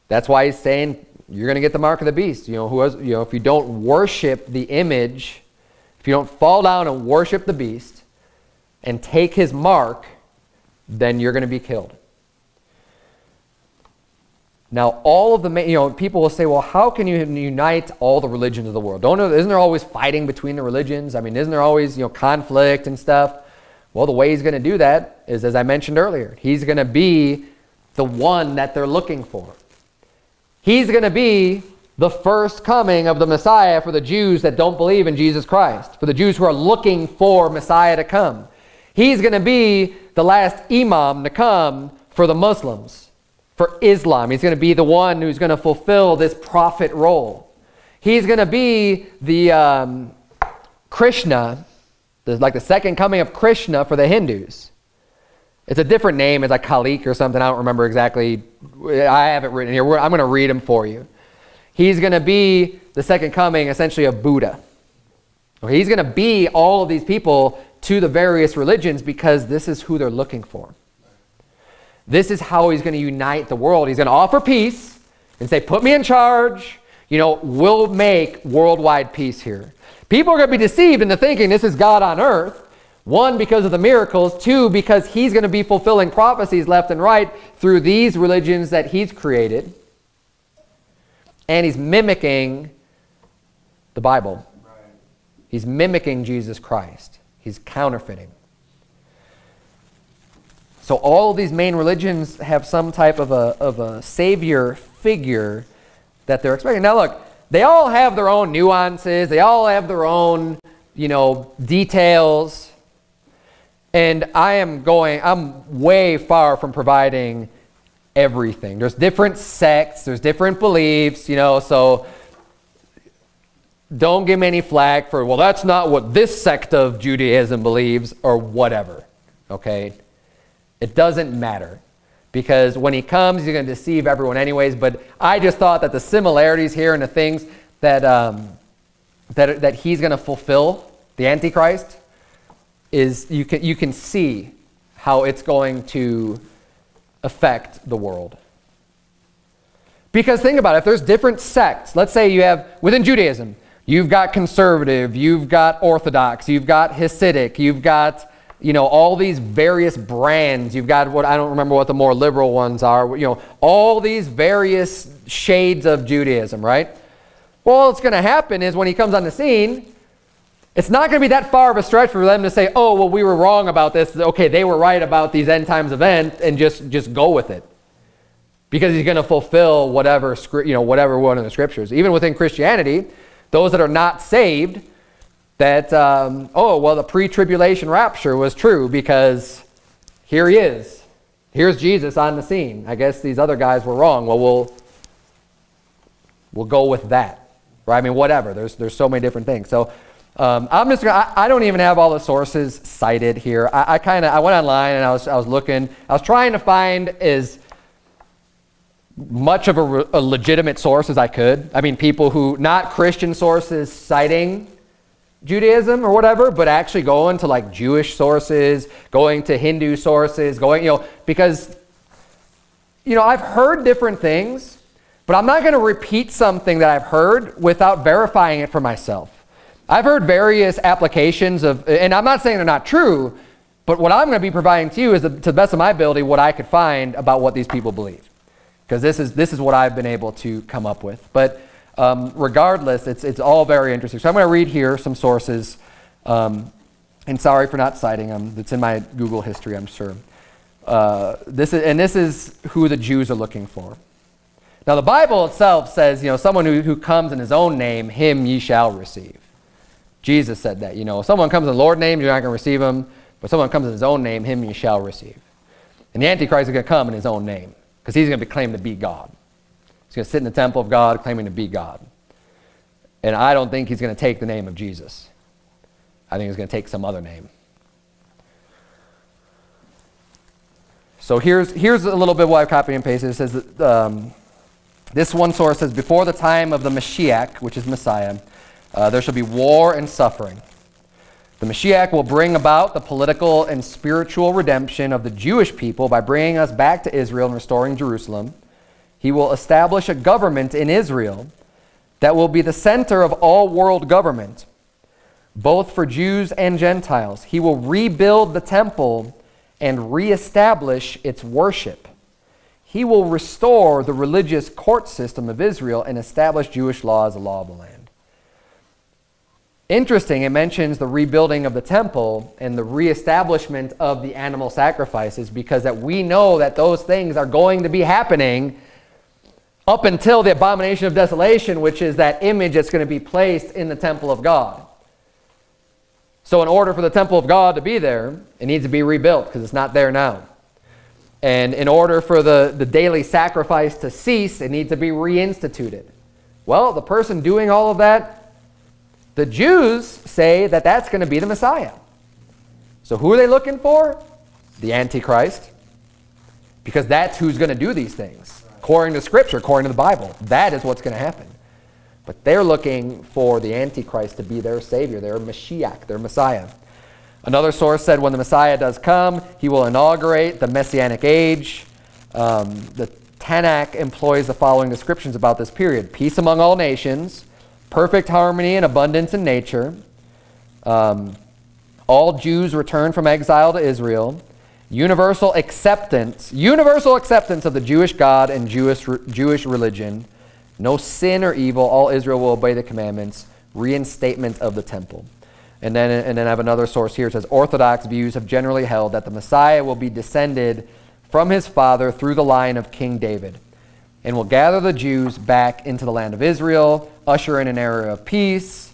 That's why he's saying you're going to get the mark of the beast. You know, who has, you know, if you don't worship the image, if you don't fall down and worship the beast and take his mark, then you're going to be killed. Now, all of the, you know, people will say, well, how can you unite all the religions of the world? Don't know, isn't there always fighting between the religions? I mean, isn't there always, you know, conflict and stuff? Well, the way he's going to do that is, as I mentioned earlier, he's going to be the one that they're looking for. He's going to be the first coming of the Messiah for the Jews that don't believe in Jesus Christ, for the Jews who are looking for Messiah to come. He's going to be the last imam to come for the Muslims for Islam. He's going to be the one who's going to fulfill this prophet role. He's going to be the um, Krishna, the, like the second coming of Krishna for the Hindus. It's a different name. It's like Kalik or something. I don't remember exactly. I have it written here. I'm going to read him for you. He's going to be the second coming, essentially, of Buddha. Okay, He's going to be all of these people to the various religions because this is who they're looking for. This is how he's going to unite the world. He's going to offer peace and say, Put me in charge. You know, we'll make worldwide peace here. People are going to be deceived into thinking this is God on earth. One, because of the miracles. Two, because he's going to be fulfilling prophecies left and right through these religions that he's created. And he's mimicking the Bible. He's mimicking Jesus Christ. He's counterfeiting. So all of these main religions have some type of a, of a savior figure that they're expecting. Now look, they all have their own nuances. They all have their own, you know, details. And I am going, I'm way far from providing everything. There's different sects, there's different beliefs, you know, so don't give me any flack for, well, that's not what this sect of Judaism believes or whatever, okay? It doesn't matter because when he comes, he's going to deceive everyone anyways. But I just thought that the similarities here and the things that, um, that, that he's going to fulfill, the Antichrist, is you can, you can see how it's going to affect the world. Because think about it, if there's different sects, let's say you have within Judaism, you've got conservative, you've got Orthodox, you've got Hasidic, you've got you know, all these various brands. You've got what I don't remember what the more liberal ones are, you know, all these various shades of Judaism, right? Well, what's going to happen is when he comes on the scene, it's not going to be that far of a stretch for them to say, oh, well, we were wrong about this. Okay, they were right about these end times events and just, just go with it. Because he's going to fulfill whatever, you know, whatever one of the scriptures. Even within Christianity, those that are not saved, that, um, oh, well, the pre tribulation rapture was true because here he is. Here's Jesus on the scene. I guess these other guys were wrong. Well, we'll, we'll go with that. Right? I mean, whatever. There's, there's so many different things. So um, I'm just gonna, I, I, don't even have all the sources cited here. I, I kind of I went online and I was I was looking. I was trying to find as much of a, a legitimate source as I could. I mean, people who not Christian sources citing Judaism or whatever, but actually going to like Jewish sources, going to Hindu sources, going, you know, because, you know, I've heard different things, but I'm not going to repeat something that I've heard without verifying it for myself. I've heard various applications of, and I'm not saying they're not true, but what I'm going to be providing to you is, to the best of my ability, what I could find about what these people believe. Because this is, this is what I've been able to come up with. But um, regardless, it's, it's all very interesting. So I'm going to read here some sources. Um, and sorry for not citing them. It's in my Google history, I'm sure. Uh, this is, and this is who the Jews are looking for. Now, the Bible itself says, you know, someone who, who comes in his own name, him ye shall receive. Jesus said that. You know, if someone comes in the Lord's name, you're not going to receive him. But someone comes in his own name, him you shall receive. And the Antichrist is going to come in his own name because he's going to be claimed to be God. He's going to sit in the temple of God claiming to be God. And I don't think he's going to take the name of Jesus. I think he's going to take some other name. So here's, here's a little bit what I've copied and pasted. It says that, um, this one source says, Before the time of the Mashiach, which is Messiah, uh, there shall be war and suffering. The Mashiach will bring about the political and spiritual redemption of the Jewish people by bringing us back to Israel and restoring Jerusalem. He will establish a government in Israel that will be the center of all world government, both for Jews and Gentiles. He will rebuild the temple and reestablish its worship. He will restore the religious court system of Israel and establish Jewish law as a law of the land. Interesting, it mentions the rebuilding of the temple and the reestablishment of the animal sacrifices because that we know that those things are going to be happening up until the abomination of desolation, which is that image that's going to be placed in the temple of God. So in order for the temple of God to be there, it needs to be rebuilt because it's not there now. And in order for the, the daily sacrifice to cease, it needs to be reinstituted. Well, the person doing all of that the Jews say that that's going to be the Messiah. So who are they looking for? The Antichrist. Because that's who's going to do these things. According to Scripture, according to the Bible. That is what's going to happen. But they're looking for the Antichrist to be their Savior, their Mashiach, their Messiah. Another source said when the Messiah does come, he will inaugurate the Messianic age. Um, the Tanakh employs the following descriptions about this period peace among all nations perfect harmony and abundance in nature. Um, all Jews return from exile to Israel. Universal acceptance, universal acceptance of the Jewish God and Jewish, Jewish religion. No sin or evil. All Israel will obey the commandments. Reinstatement of the temple. And then, and then I have another source here. It says Orthodox views have generally held that the Messiah will be descended from his father through the line of King David and will gather the Jews back into the land of Israel, usher in an era of peace,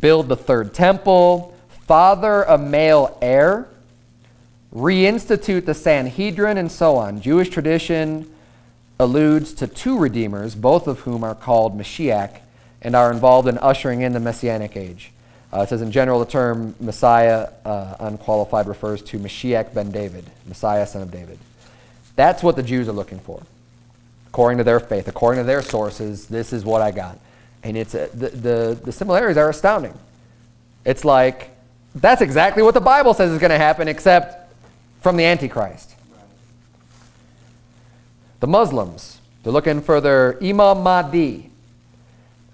build the third temple, father a male heir, reinstitute the Sanhedrin, and so on. Jewish tradition alludes to two redeemers, both of whom are called Mashiach and are involved in ushering in the Messianic age. Uh, it says in general the term Messiah uh, unqualified refers to Mashiach ben David, Messiah son of David. That's what the Jews are looking for according to their faith, according to their sources, this is what I got. And it's a, the, the, the similarities are astounding. It's like, that's exactly what the Bible says is going to happen, except from the Antichrist. The Muslims, they're looking for their Imam Mahdi.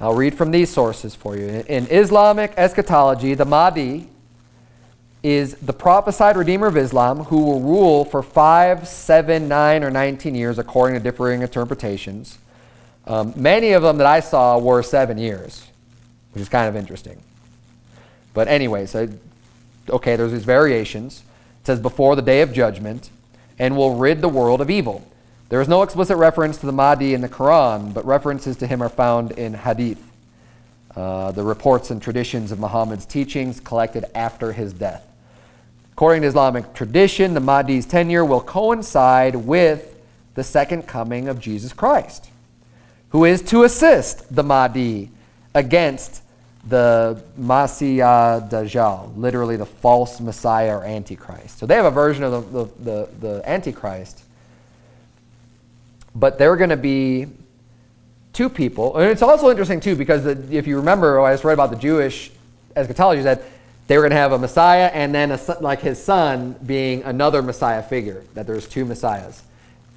I'll read from these sources for you. In Islamic eschatology, the Mahdi is the prophesied Redeemer of Islam who will rule for 5, 7, 9, or 19 years according to differing interpretations. Um, many of them that I saw were seven years, which is kind of interesting. But anyway, so, okay, there's these variations. It says before the day of judgment and will rid the world of evil. There is no explicit reference to the Mahdi in the Quran, but references to him are found in Hadith, uh, the reports and traditions of Muhammad's teachings collected after his death. According to Islamic tradition, the Mahdi's tenure will coincide with the second coming of Jesus Christ, who is to assist the Mahdi against the Masih Dajjal, literally the false Messiah or Antichrist. So they have a version of the, the, the, the Antichrist, but they're going to be two people. And it's also interesting, too, because the, if you remember, I just read about the Jewish eschatology that they were going to have a Messiah and then a, like his son being another Messiah figure, that there's two Messiahs.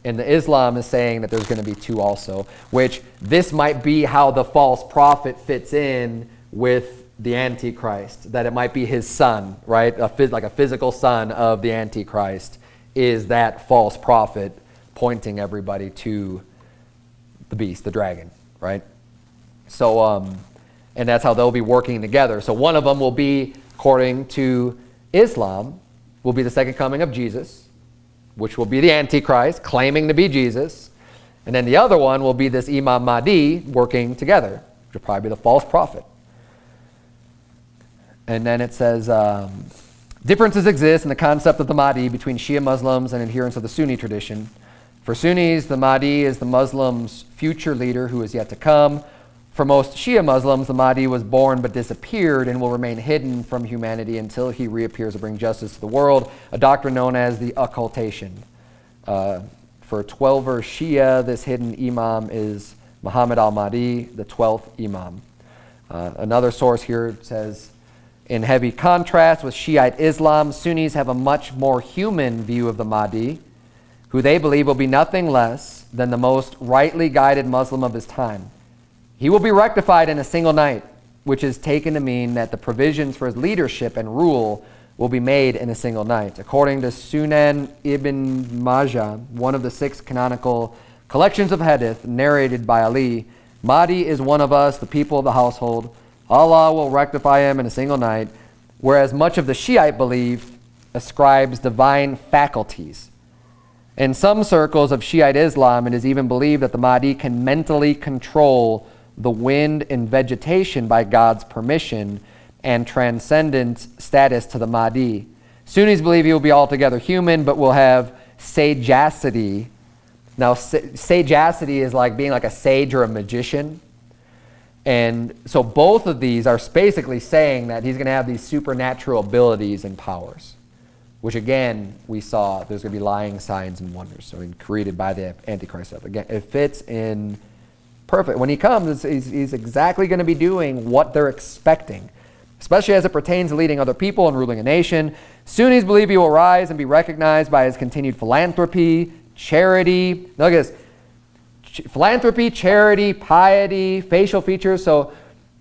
And the Islam is saying that there's going to be two also, which this might be how the false prophet fits in with the Antichrist, that it might be his son, right? A like a physical son of the Antichrist is that false prophet pointing everybody to the beast, the dragon, right? So, um, and that's how they'll be working together. So one of them will be, according to Islam, will be the second coming of Jesus, which will be the Antichrist, claiming to be Jesus. And then the other one will be this Imam Mahdi working together, which will probably be the false prophet. And then it says, um, differences exist in the concept of the Mahdi between Shia Muslims and adherents of the Sunni tradition. For Sunnis, the Mahdi is the Muslims' future leader who is yet to come. For most Shia Muslims, the Mahdi was born but disappeared and will remain hidden from humanity until he reappears to bring justice to the world, a doctrine known as the occultation. Uh, for 12er Shia, this hidden Imam is Muhammad al Mahdi, the 12th Imam. Uh, another source here says, in heavy contrast with Shiite Islam, Sunnis have a much more human view of the Mahdi, who they believe will be nothing less than the most rightly guided Muslim of his time. He will be rectified in a single night, which is taken to mean that the provisions for his leadership and rule will be made in a single night. According to Sunan ibn Majah, one of the six canonical collections of hadith narrated by Ali, Mahdi is one of us, the people of the household. Allah will rectify him in a single night, whereas much of the Shiite belief ascribes divine faculties. In some circles of Shiite Islam, it is even believed that the Mahdi can mentally control the wind and vegetation by God's permission and transcendent status to the Mahdi. Sunnis believe he will be altogether human, but will have sagacity. Now, sagacity is like being like a sage or a magician. And so both of these are basically saying that he's going to have these supernatural abilities and powers, which again, we saw there's going to be lying signs and wonders, so created by the Antichrist. Again, it fits in perfect. When he comes, he's, he's exactly going to be doing what they're expecting, especially as it pertains to leading other people and ruling a nation. Sunnis believe he will rise and be recognized by his continued philanthropy, charity. Now look at this. Ch- philanthropy, charity, piety, facial features. So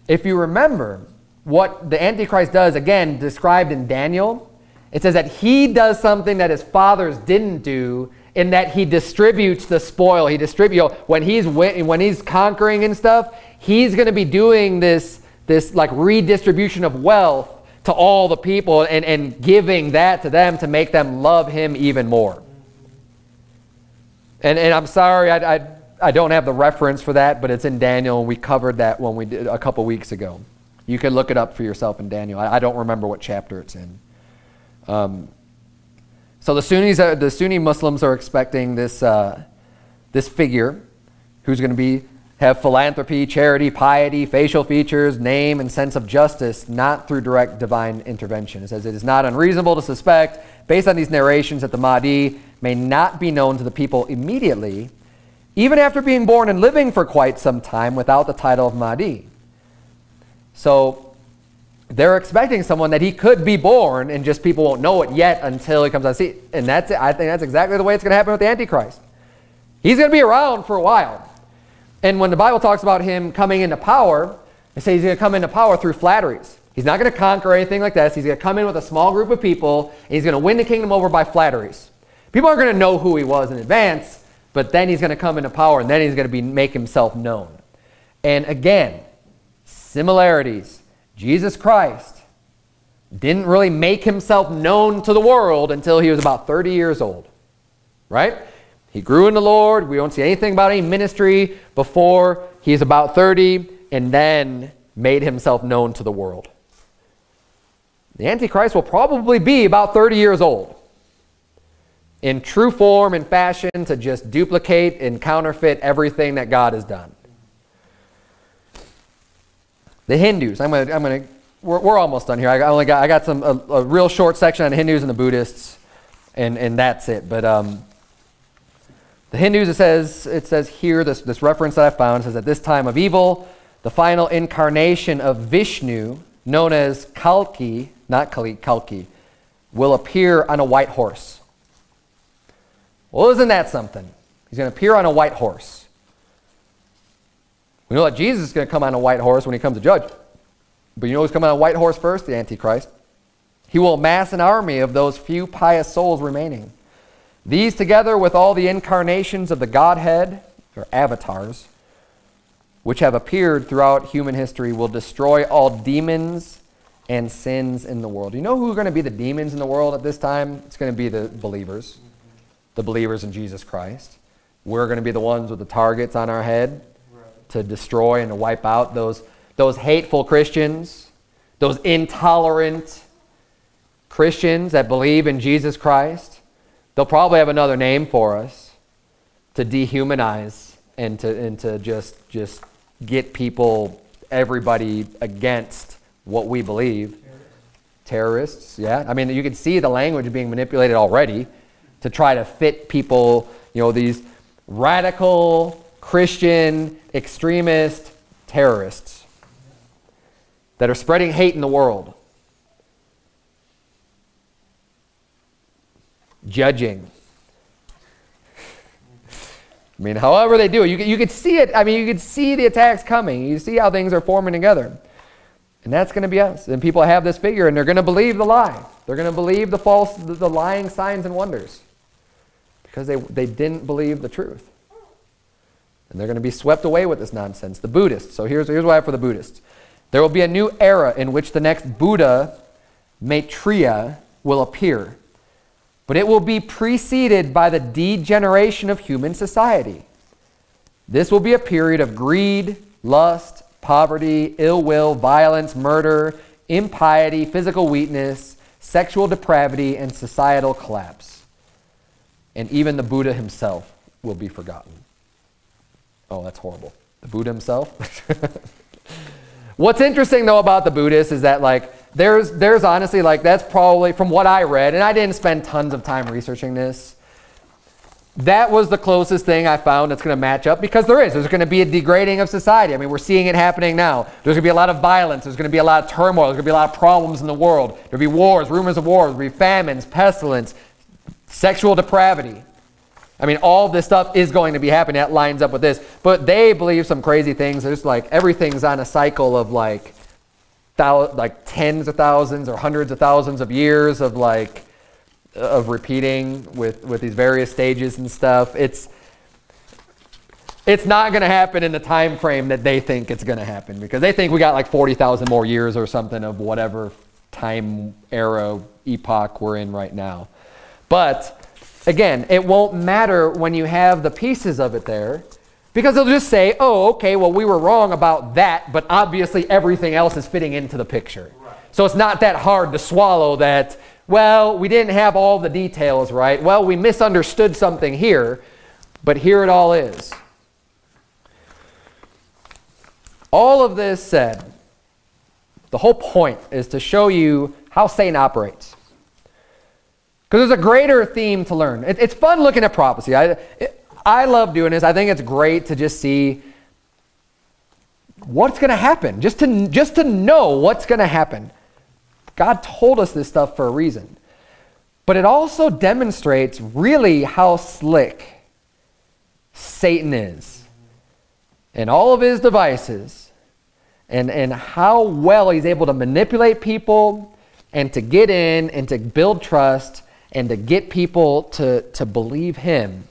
if you remember what the Antichrist does, again, described in Daniel, it says that he does something that his fathers didn't do in that he distributes the spoil. He distributes when he's when he's conquering and stuff. He's going to be doing this this like redistribution of wealth to all the people and, and giving that to them to make them love him even more. And, and I'm sorry, I, I, I don't have the reference for that, but it's in Daniel, and we covered that when we did a couple weeks ago. You can look it up for yourself in Daniel. I, I don't remember what chapter it's in. Um, so the Sunnis, are, the Sunni Muslims are expecting this, uh, this figure who's going to be have philanthropy, charity, piety, facial features, name, and sense of justice, not through direct divine intervention. It says it is not unreasonable to suspect, based on these narrations, that the Mahdi may not be known to the people immediately, even after being born and living for quite some time without the title of Mahdi. So they're expecting someone that he could be born and just people won't know it yet until he comes on scene. And that's it. I think that's exactly the way it's going to happen with the Antichrist. He's going to be around for a while. And when the Bible talks about him coming into power, it says he's going to come into power through flatteries. He's not going to conquer anything like this. He's going to come in with a small group of people, and he's going to win the kingdom over by flatteries. People aren't going to know who he was in advance, but then he's going to come into power, and then he's going to be make himself known. And again, similarities Jesus Christ didn't really make himself known to the world until he was about 30 years old. Right? He grew in the Lord. We don't see anything about any ministry before he's about 30 and then made himself known to the world. The Antichrist will probably be about 30 years old in true form and fashion to just duplicate and counterfeit everything that God has done. The Hindus. I'm gonna. I'm gonna. We're, we're almost done here. I only got. I got some a, a real short section on the Hindus and the Buddhists, and and that's it. But um, the Hindus. It says. It says here. This this reference that I found says at this time of evil, the final incarnation of Vishnu, known as Kalki, not Kali, Kalki, will appear on a white horse. Well, isn't that something? He's going to appear on a white horse. We know that Jesus is going to come on a white horse when he comes to judge. But you know who's coming on a white horse first? The Antichrist. He will amass an army of those few pious souls remaining. These, together with all the incarnations of the Godhead, or avatars, which have appeared throughout human history, will destroy all demons and sins in the world. You know who are going to be the demons in the world at this time? It's going to be the believers, the believers in Jesus Christ. We're going to be the ones with the targets on our head to destroy and to wipe out those, those hateful Christians, those intolerant Christians that believe in Jesus Christ. They'll probably have another name for us to dehumanize and to, and to just, just get people, everybody against what we believe. Terrorists, yeah. I mean, you can see the language being manipulated already to try to fit people, you know, these radical Christian extremist terrorists that are spreading hate in the world. Judging. I mean, however they do it, you, you could see it. I mean, you could see the attacks coming. You see how things are forming together. And that's going to be us. And people have this figure, and they're going to believe the lie. They're going to believe the false, the, the lying signs and wonders because they, they didn't believe the truth. And they're going to be swept away with this nonsense. The Buddhists. So here's, here's what I have for the Buddhists. There will be a new era in which the next Buddha, Maitreya, will appear. But it will be preceded by the degeneration of human society. This will be a period of greed, lust, poverty, ill will, violence, murder, impiety, physical weakness, sexual depravity, and societal collapse. And even the Buddha himself will be forgotten. Oh, that's horrible. The Buddha himself? What's interesting though about the Buddhists is that like there's there's honestly like that's probably from what I read, and I didn't spend tons of time researching this. That was the closest thing I found that's going to match up because there is. There's going to be a degrading of society. I mean, we're seeing it happening now. There's going to be a lot of violence. There's going to be a lot of turmoil. There's going to be a lot of problems in the world. There'll be wars, rumors of wars. There'll be famines, pestilence, sexual depravity. I mean, all this stuff is going to be happening. That lines up with this. But they believe some crazy things. There's like everything's on a cycle of like, thou- like tens of thousands or hundreds of thousands of years of like of repeating with with these various stages and stuff. It's it's not going to happen in the time frame that they think it's going to happen because they think we got like 40,000 more years or something of whatever time era epoch we're in right now. But Again, it won't matter when you have the pieces of it there because they'll just say, oh, okay, well, we were wrong about that, but obviously everything else is fitting into the picture. Right. So it's not that hard to swallow that, well, we didn't have all the details right. Well, we misunderstood something here, but here it all is. All of this said, the whole point is to show you how Satan operates. Because there's a greater theme to learn. It, it's fun looking at prophecy. I, it, I love doing this. I think it's great to just see what's going to happen, just to, just to know what's going to happen. God told us this stuff for a reason. But it also demonstrates really how slick Satan is and all of his devices and, and how well he's able to manipulate people and to get in and to build trust and to get people to, to believe him.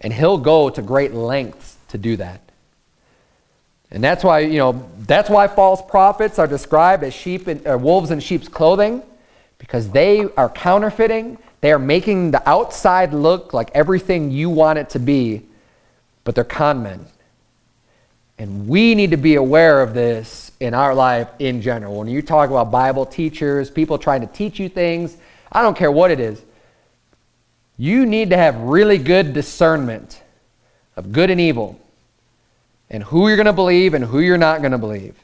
And he'll go to great lengths to do that. And that's why, you know, that's why false prophets are described as sheep and, uh, wolves in sheep's clothing, because they are counterfeiting. They are making the outside look like everything you want it to be, but they're con men. And we need to be aware of this in our life in general. When you talk about Bible teachers, people trying to teach you things, I don't care what it is. You need to have really good discernment of good and evil and who you're going to believe and who you're not going to believe.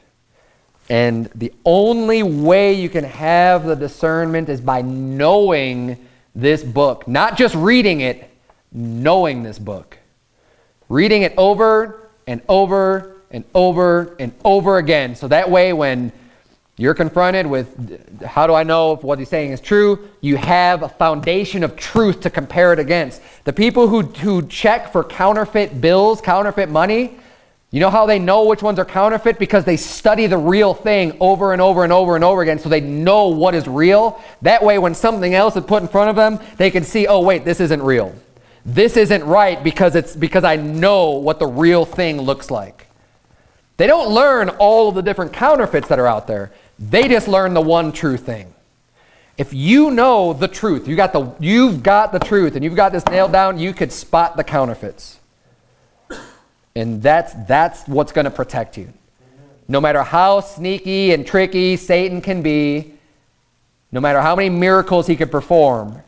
And the only way you can have the discernment is by knowing this book, not just reading it, knowing this book. Reading it over and over and over and over again. So that way, when You're confronted with how do I know if what he's saying is true? You have a foundation of truth to compare it against. The people who, who check for counterfeit bills, counterfeit money, you know how they know which ones are counterfeit? Because they study the real thing over and over and over and over again so they know what is real. That way, when something else is put in front of them, they can see, oh, wait, this isn't real. This isn't right because, it's, because I know what the real thing looks like. They don't learn all of the different counterfeits that are out there. They just learn the one true thing. If you know the truth, you got the, you've got the truth, and you've got this nailed down, you could spot the counterfeits. And that's, that's what's going to protect you. No matter how sneaky and tricky Satan can be, no matter how many miracles he could perform,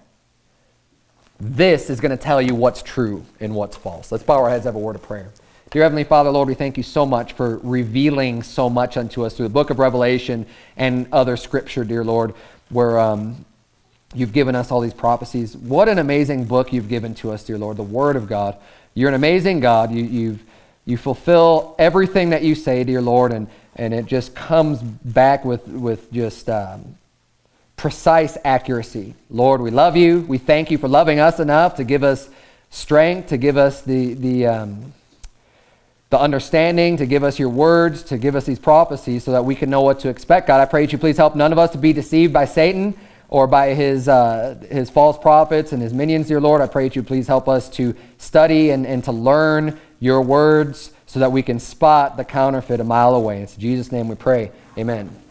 this is going to tell you what's true and what's false. Let's bow our heads, have a word of prayer. Dear Heavenly Father, Lord, we thank you so much for revealing so much unto us through the book of Revelation and other scripture, dear Lord, where um, you've given us all these prophecies. What an amazing book you've given to us, dear Lord, the Word of God. You're an amazing God. You, you've, you fulfill everything that you say, dear Lord, and, and it just comes back with, with just um, precise accuracy. Lord, we love you. We thank you for loving us enough to give us strength, to give us the, the, um, the understanding, to give us your words, to give us these prophecies so that we can know what to expect. God, I pray that you please help none of us to be deceived by Satan or by his, uh, his false prophets and his minions, dear Lord. I pray that you please help us to study and, and to learn your words so that we can spot the counterfeit a mile away. It's Jesus' name we pray. Amen.